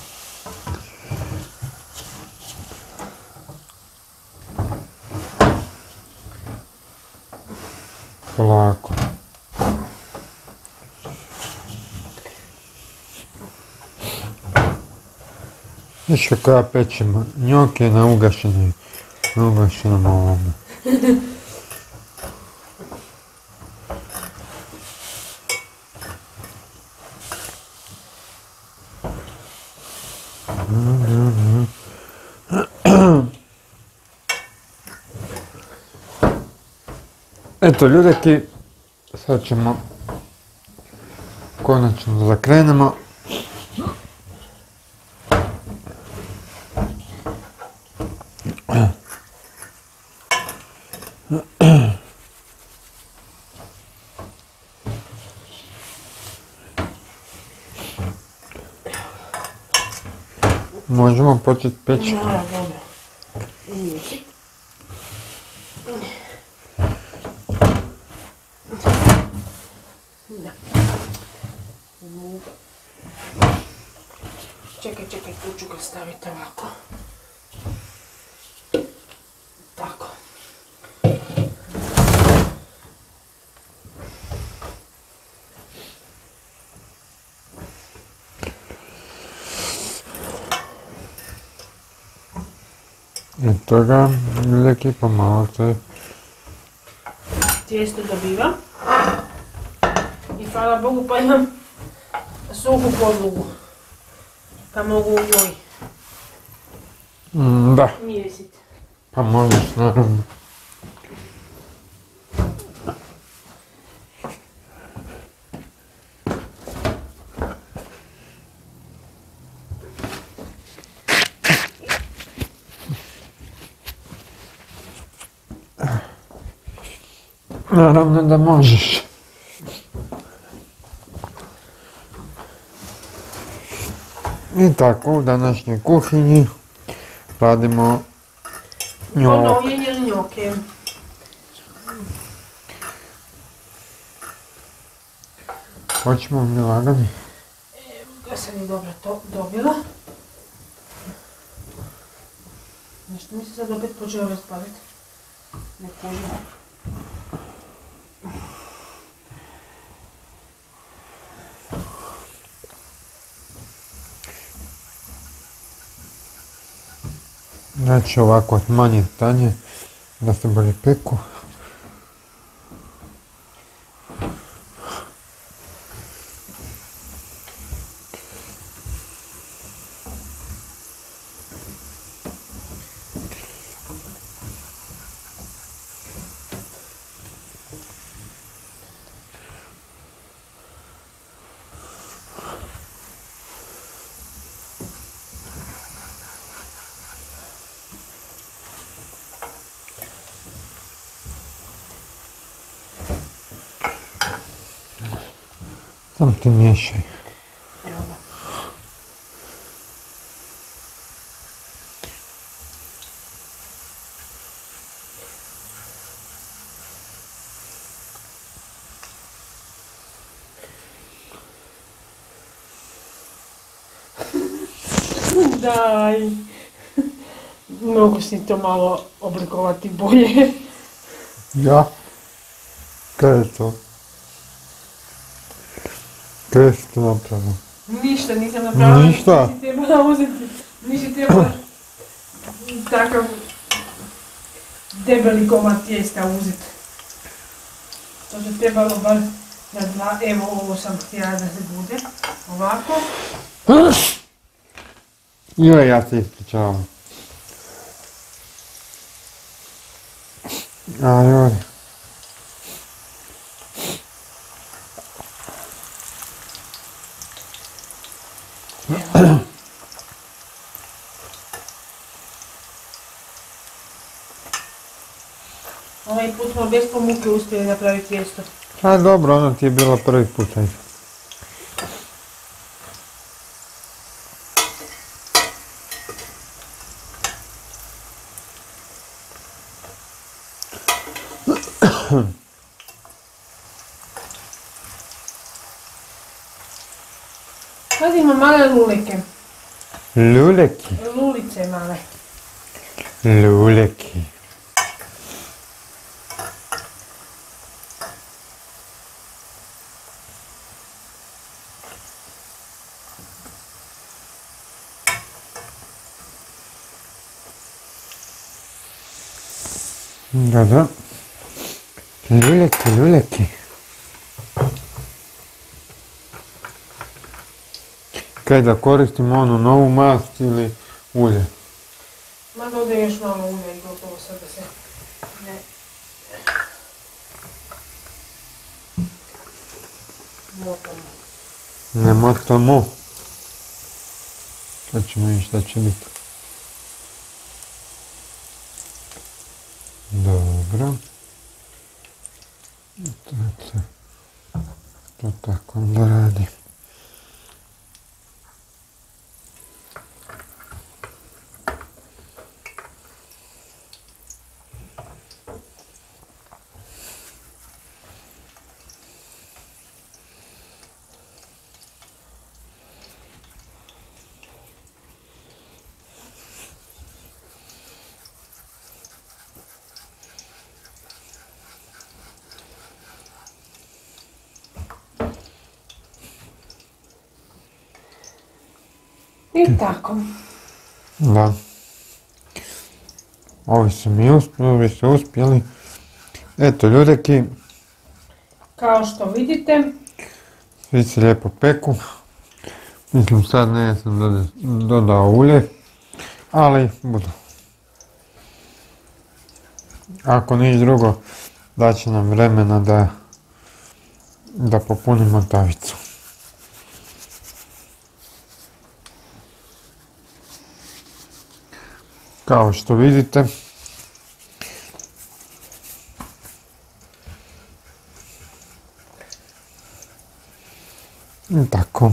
Polako. Viš kako ja pečem njoke na ugašenoj, na ugašenom ovome. Eto ljudeki, sad ćemo konačno da zakrenemo. Možemo početi peći. Da. Remove. Čekaj, čekaj, tu ću ga staviti ovako. Tako. I toga neki pomalte. Tijesto dobiva. Hvala Bogu pa imam suhu podlogu. Pa mogu u njoj Mm, Da, mijesiti. pa možeš naravno. Naravno da možeš. I tako u današnjoj kuhinji radimo njoke. Ponovljenje njoke. Hoćemo mi lagani? Ja sam i dobro to dobila. Nešto mi se sad opet počeo raspadati. Ne kužim. Znači ovako manje stanje da se bolje peku. Ti miješaj. Evo ga. Daj. Mogu si to malo oblikovati bolje. Ja? Kaj je to? Kaj si to napravio? Ništa nisam napravila. Ništa? Nisi trebala uzeti, nisi trebala takav debeli komad tijesta uzeti. To se trebalo bar na dva, evo ovo sam htjela da se bude. Ovako. Joj, ja se ispričavam. A bez pomuke uspjeli napraviti tijesto. A dobro, ono ti je bilo prvi put. ima male luleke. Luleki. Lulice male. Luleki. Da, da. Luleki, luleki. Kaj da koristimo onu novu mast ili ulje? Ma dodaj još malo ulja i gotovo sad da se ne... Motamo. Ne motamo. Sad ćemo vidjeti šta će biti. Dobro. To, to, to tako onda radi. I tako. Da. Ovi su mi uspjeli, ovi su uspjeli. Eto, ljudeki, Kao što vidite, svi se lijepo peku. Mislim, sad ne sam doda- dodao ulje, ali budu. Ako niš drugo, daće nam vremena da, da popunimo tavicu. Kao što vidite, Tako.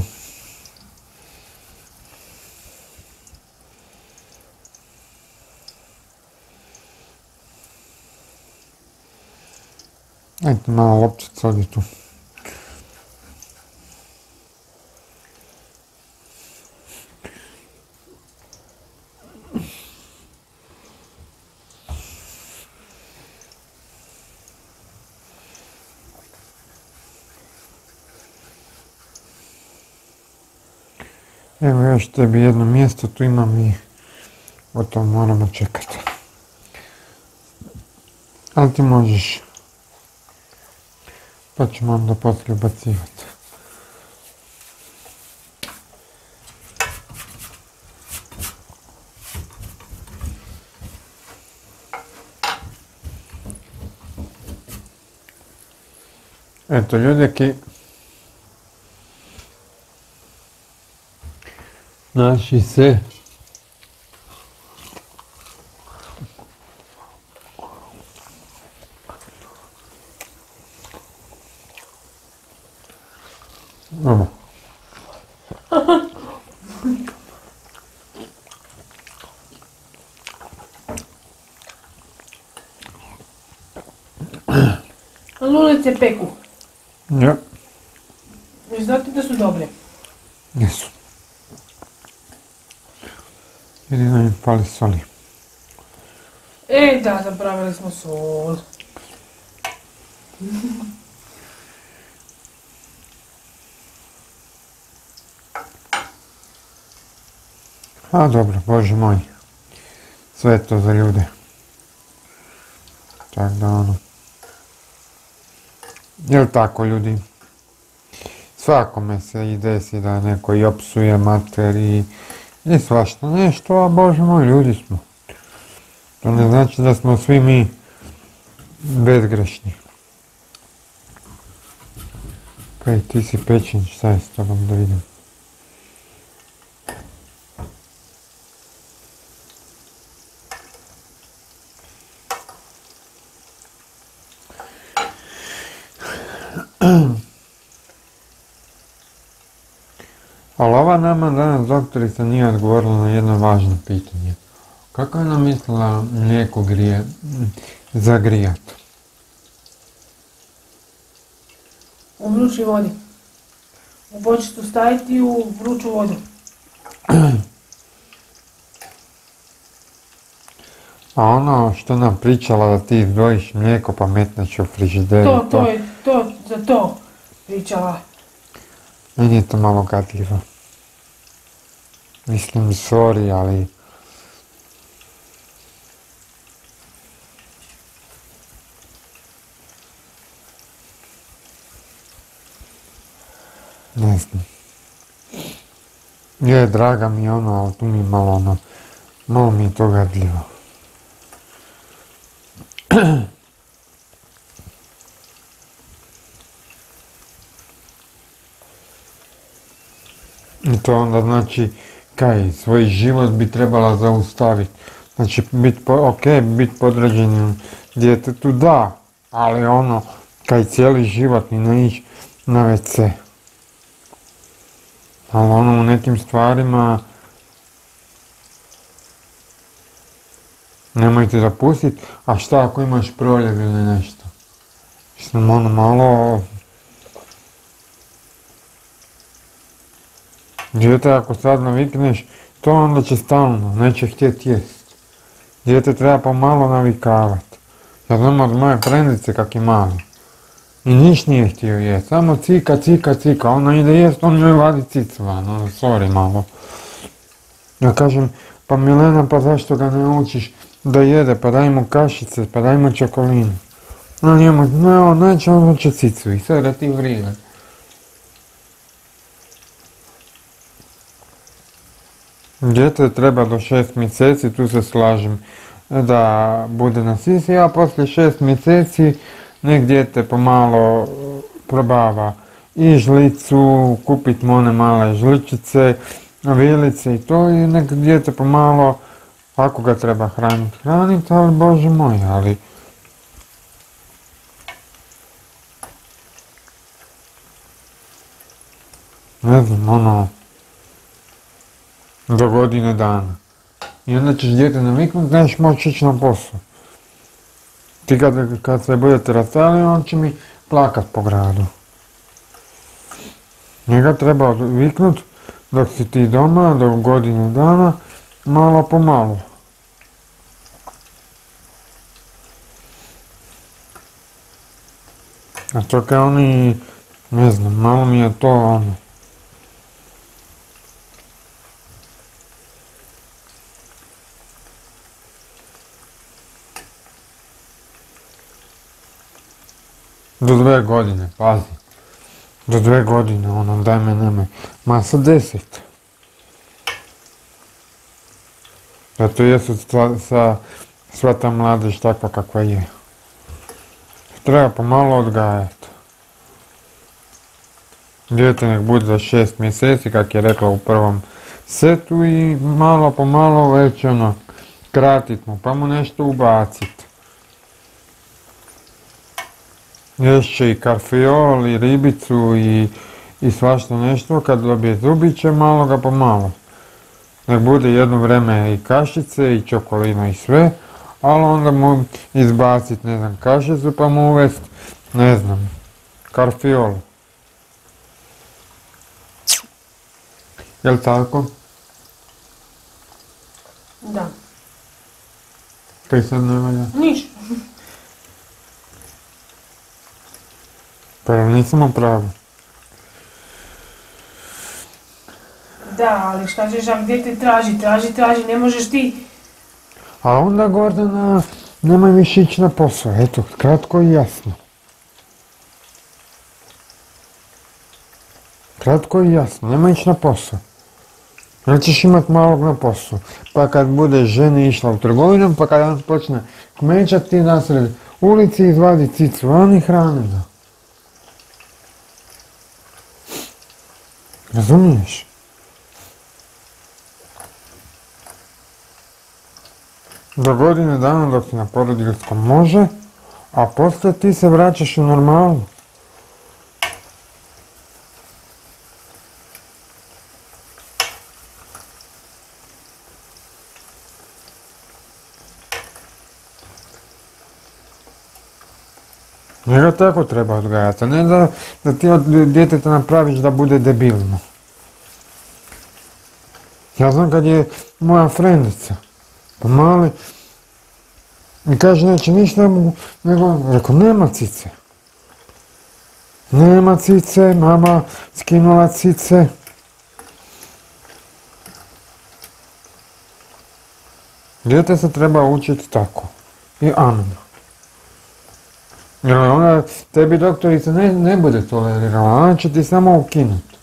Ето мала лопчица оди тук. Evo još tebi jedno mjesto, tu imam i o tom moramo čekati. Ali ti možeš. Pa ćemo onda poslije ubacivati. Eto ljudeki, naši se Ovo. lulice peku. Ja, Jer znate da su dobre. jesu. Jedino im fali soli. E, da, zapravili smo sol. A dobro, bože moj. Sve to za ljude. Tak da ono. Jel tako ljudi? Svakome se i desi da neko i opsuje mater i, i svašta nešto, a bože moj, ljudi smo. To ne znači da smo svi mi bezgrešni. Kaj ti si pečen, šta je s tobom da vidim? Ali ova nama danas doktorica nije odgovorila na jedno važno pitanje. Kako je ona mislila mlijeko grije, zagrijat? U vrućoj vodi. U bočicu staviti u vruću vodu. A ono što nam pričala da ti izdvojiš mlijeko pa metneš u frižider, To, to je, to, za to pričala. meni je to malo gadljivo. Mislim, sorry, ali... Ne znam. Je, draga mi je ono, ali tu mi je malo ono, malo mi je to gadljivo. I to onda znači, kaj, svoj život bi trebala zaustaviti. Znači, bit po, ok, bit podređenim djetetu, da, ali ono, kaj cijeli život i ne ići na WC. Ali ono, u nekim stvarima, nemojte dopustiti, a šta ako imaš proljev ili nešto? Mislim, ono, malo, Dijete ako sad navikneš, to onda će stalno, neće htjeti jest. Dijete treba pomalo navikavati. Ja znam od moje prendice kak je mali. I niš nije htio jest, samo cika, cika, cika. Ona ide jest, on njoj vadi cicu van, ono, sorry malo. Ja kažem, pa Milena, pa zašto ga ne učiš da jede, pa daj mu kašice, pa daj mu čokolinu. No njemu, no, neće on hoće cicu i sve da ti vrijeme. Djete treba do šest mjeseci, tu se slažem, da bude na sisi, a poslije šest mjeseci nek dijete pomalo probava i žlicu, kupit mu one male žličice, vilice i to i nek dijete pomalo, ako ga treba hraniti, hraniti, ali bože moj, ali ne znam, ono, do godine dana. I onda ćeš dijete naviknut, nećeš moći ići na posao. Ti kad, kad se budete rastali, on će mi plakat po gradu. Njega treba viknut dok si ti doma, do godine dana, malo po malo. A to kao oni, ne znam, malo mi je to ono. Do dve godine, pazi. Do dve godine, ono, daj me nemoj. Ma sa deset. Zato sva, sa, sva ta mladež takva kakva je. Treba pomalo odgajati. Dijete nek bude za šest mjeseci, kak je rekla u prvom setu i malo po malo već ono, kratit mu, pa mu nešto ubacit. Ješće i karfiol i ribicu i, i svašta nešto, kad dobije zubiće, malo ga pomalo. Nek bude jedno vreme i kašice i čokolino i sve, ali onda mu izbacit, ne znam, kašicu pa mu uvest, ne znam, karfiol. Jel tako? Da. Kaj sad ne valja? Ništa. U pravu? Da, ali šta ćeš ako dijete traži, traži, traži, ne možeš ti... A onda Gordana, nemoj više ići na posao, eto, kratko i jasno. Kratko i jasno, nemoj ići na posao. Jer ćeš imat malog na poslu. Pa kad bude žena išla u trgovinu, pa kad on počne kmećat ti nasred ulici izvadi cicu, a oni hrane ga. Razumiješ? Do godine dana dok si na porodiljskom može, a poslije ti se vraćaš u normalu. Njega tako treba odgajati, a ne da, da ti od djeteta napraviš da bude debilno. Ja znam kad je moja frendica, pa mali, i kaže neće ništa, nego, rekao, nema cice. Nema cice, mama skinula cice. Dijete se treba učiti tako. I amen. Jer ona, tebi doktorica ne, ne bude tolerirala, ona će ti samo ukinuti.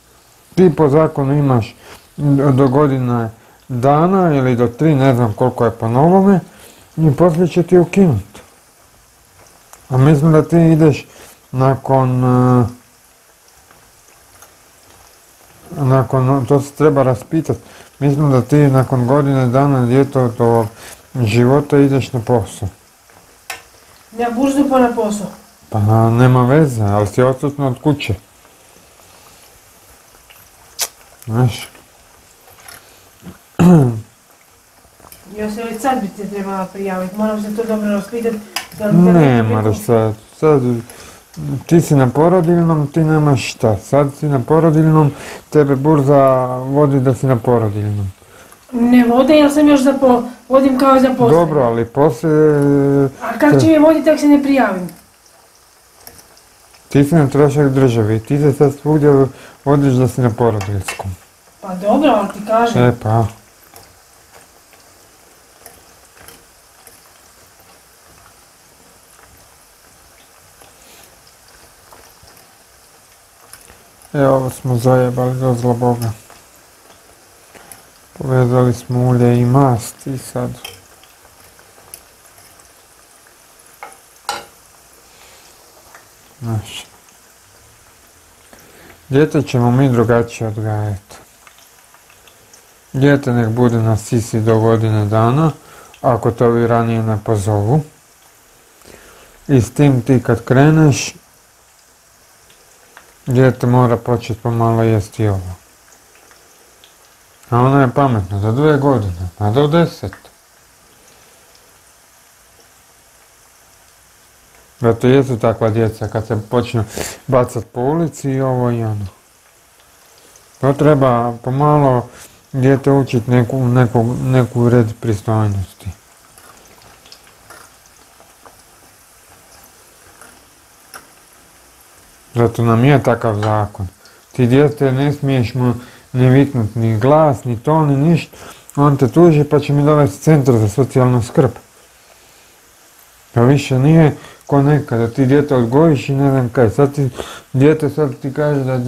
Ti po zakonu imaš do godine dana ili do tri, ne znam koliko je po novome, i poslije će ti ukinuti. A mislim da ti ideš nakon, eh, nakon, to se treba raspitati, mislim da ti nakon godine dana djetetovog života ideš na posao. Ja burzu pa na posao. Pa nema veze, ali si odsutno od kuće. Znaš, Ja se već sad bi se trebala prijaviti, moram se to dobro raspitati. li ne moraš sad, sad ti si na porodiljnom, ti nemaš šta, sad si na porodiljnom, tebe burza vodi da si na porodiljnom. Ne vode, ja sam još zapo, vodim kao za posle. Dobro, ali poslije... A kako će e, mi voditi ako se ne prijavim? Ti si nam trošak državi, ti se sad svugdje vodiš da si na porodiljskom. Pa dobro, ali ti kažem. E pa. Evo smo zajebali do zloboga. Povezali smo ulje i mast i sad... Znaš. Dijete ćemo mi drugačije odgajati. Dijete nek bude na sisi do godine dana, ako to vi ranije ne pozovu. I s tim ti kad kreneš, dijete mora početi pomalo jesti ovo. A ona je pametna, do dve godine, a do deset. Zato jesu takva djeca kad se počnu bacat po ulici i ovo i ono. To treba pomalo dijete učiti neku, neku, neku red pristojnosti. Zato nam je takav zakon. Ti djete ne smiješ mu ni viknut ni glas, ni ton, ni ništa. On te tuži pa će mi dovesti centar za socijalnu skrb. To više nije ko nekada, ti djete odgojiš i ne znam kaj. Sad ti, djete sad ti kaže da,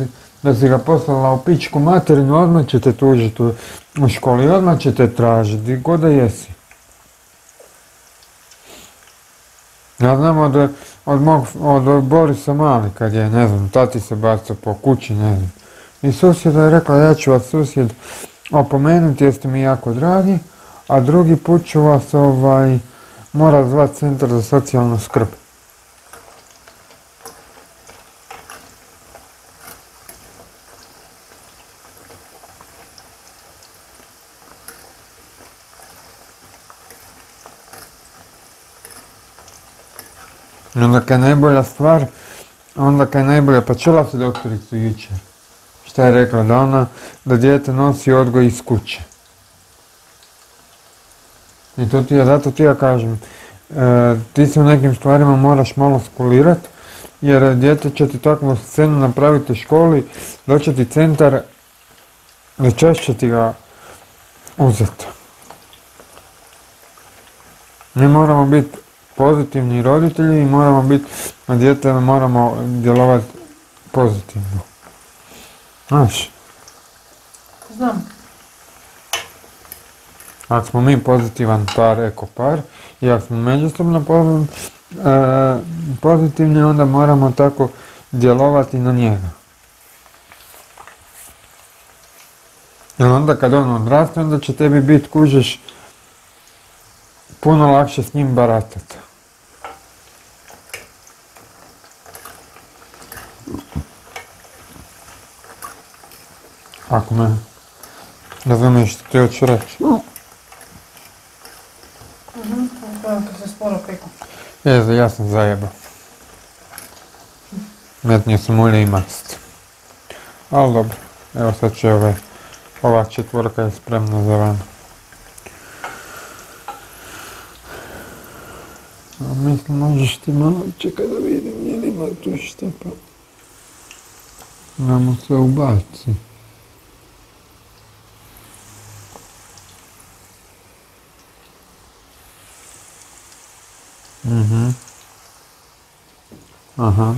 da si ga poslala u pičku materinu, odmah će te tužiti u, školi, odmah će te tražiti, god da jesi. Ja znam od, od, mog, od Borisa Mali kad je, ne znam, tati se bacao po kući, ne znam. I susjeda je rekla, ja ću vas susjed opomenuti jer ste mi jako dragi, a drugi put ću vas ovaj, mora zvat centar za socijalnu skrb. Onda kad je najbolja stvar, onda kad je najbolja, pa čula se doktoricu jučer. Šta je rekla? Da da dijete nosi odgoj iz kuće. I to ti ja, zato ti ja kažem, e, ti se u nekim stvarima moraš malo skulirat, jer dijete će ti takvu scenu napraviti u školi, doće ti centar, večeš će ti ga uzeti. Mi moramo biti pozitivni roditelji i moramo biti na dijete, moramo djelovati pozitivno. Znaš? Znam. Ako smo mi pozitivan par, eko par, i ako smo međusobno e, pozitivni, onda moramo tako djelovati na njega. Jer onda kad on odraste, onda će tebi biti, kužeš, puno lakše s njim baratati. Ako me razumiješ što ti hoću reći. Mhm, kad se sporo peku. Je, ja sam zajebao. Metnio sam ulje i mast. Ali dobro, evo sad će ove, ova četvorka je spremna za van. A mislim, možeš ti malo čekaj da vidim, je li ima tu šta pa... Namo se ubaci. Mhm. Aha.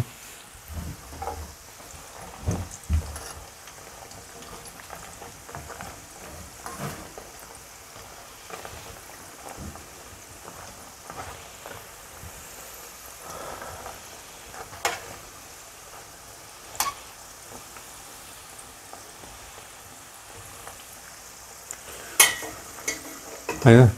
Ajde.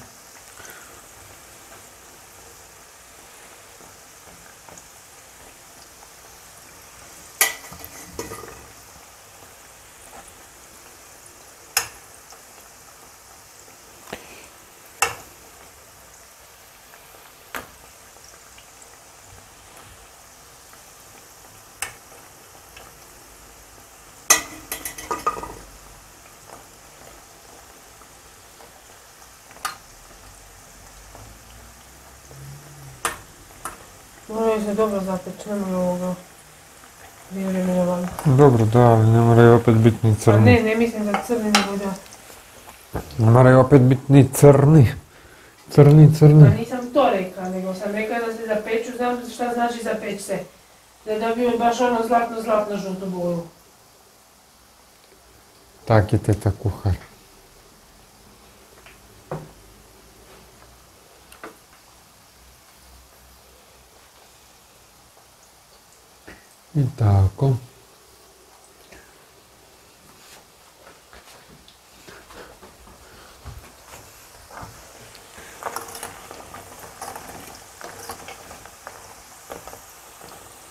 Moraju se dobro zapeći, nemoj ovoga. Ne van. Dobro, da, ali ne moraju opet biti ni Pa crni. ne, ne mislim da crni nego da. Ne moraju opet biti ni crni. Crni, Pa crni. nisam to rekla, nego sam rekla da se zapeču, znam šta znači zapeć se. Da dobiju baš ono zlatno, zlatno žutu boju. Tak je teta kuhar. I tako.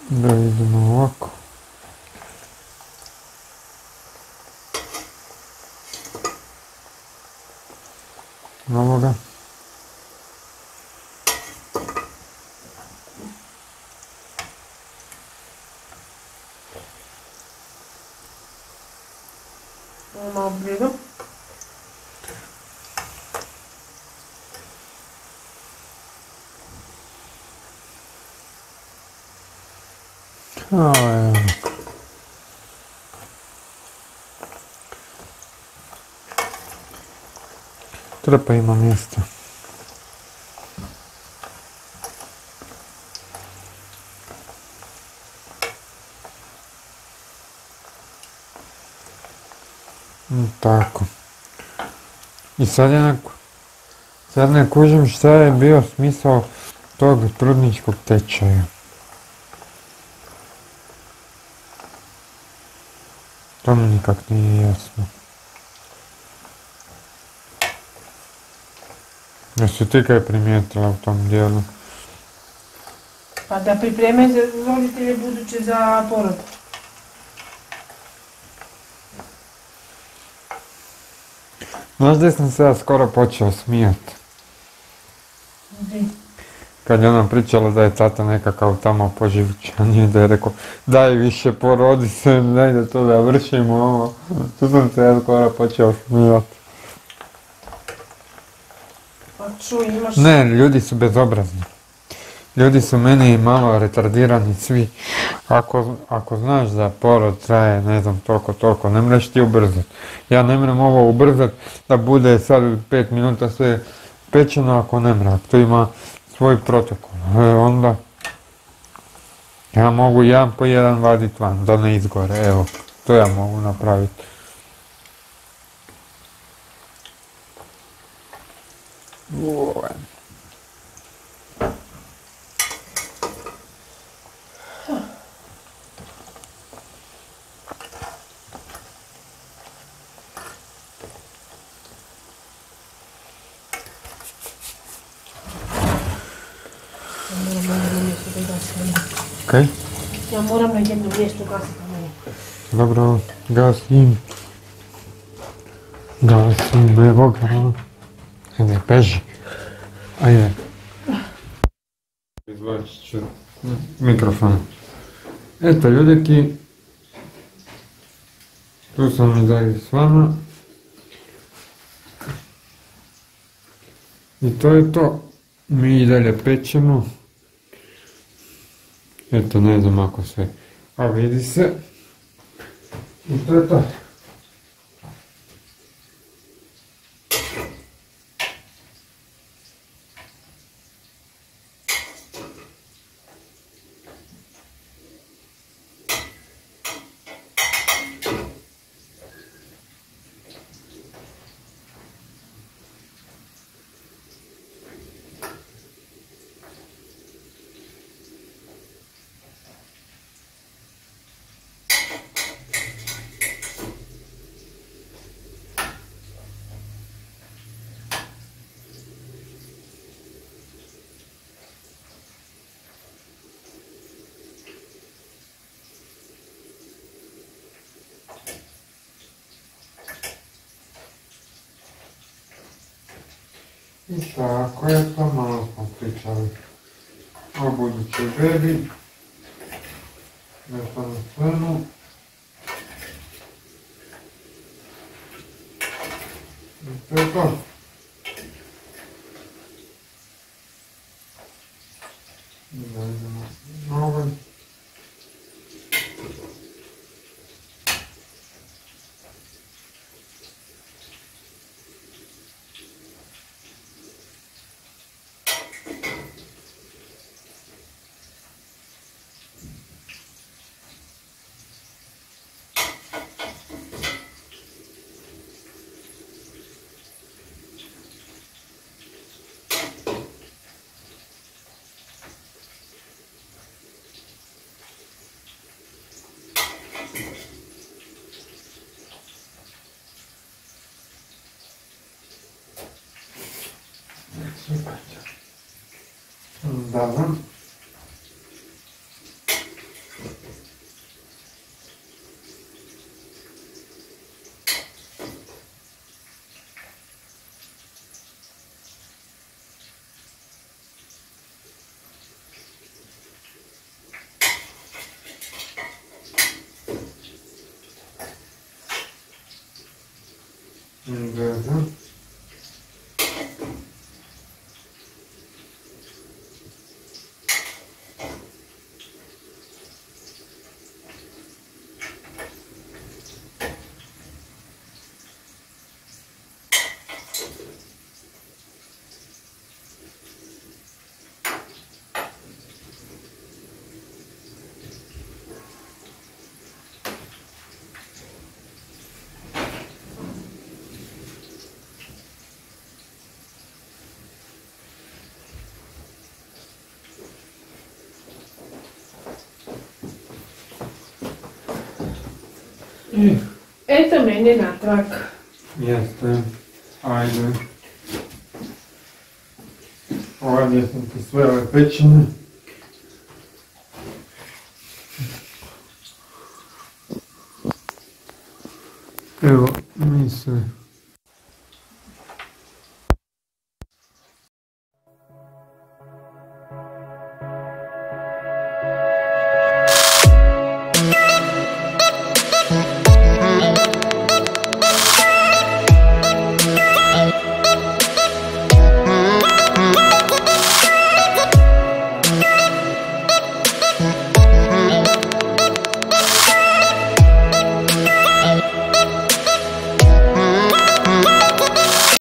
Da idemo ovako. Ovoga. Ovo malo blizu. A, evo. Trpa ima mjesta. Mm, Tako. I sad ku- sad ne kužim šta je bio smisao tog trudničkog tečaja. To mi nikak nije jasno. Jesi ti kaj primijetila u tom dijelu? Pa da pripreme za roditelje buduće za porod. Znaš gdje sam se ja skoro počeo smijat? Di? Kad je ona pričala da je tata nekakav tamo poživčanije, da je rekao daj više porodi se, daj da to završimo ovo. Tu sam se ja skoro počeo smijat. Čuj, imaš... Ne, ljudi su bezobrazni. Ljudi su meni malo retardirani svi. Ako, ako znaš da porod traje, ne znam, toliko, toliko, ne mreš ti ubrzat. Ja ne mrem ovo ubrzat da bude sad u pet minuta sve pečeno ako ne mre. Ako to ima svoj protokol. E, onda ja mogu jedan po jedan vadit van, da ne izgore. Evo, to ja mogu napraviti. Uoj. Ja moram na jedno mjesto da gasim. Kaj? Ja moram na jedno mjesto gasiti meni. Dobro, gasim. Gasim, evo ga. Ajde, beži. Ajde. Izvlačit ću mikrofon. Eto, ljudeki. Tu sam i dalje s vama. I to je to. Mi i dalje pečemo. Eto, ne znam ako se... A vidi se. I to je to. I tako je to, malo smo pričali o budućoj bebi. Nešto na crnu. I to Dobro. Dobro. I Eto mene natrag. jeste. Ajde. Ovdje sam ti sve ove pećine.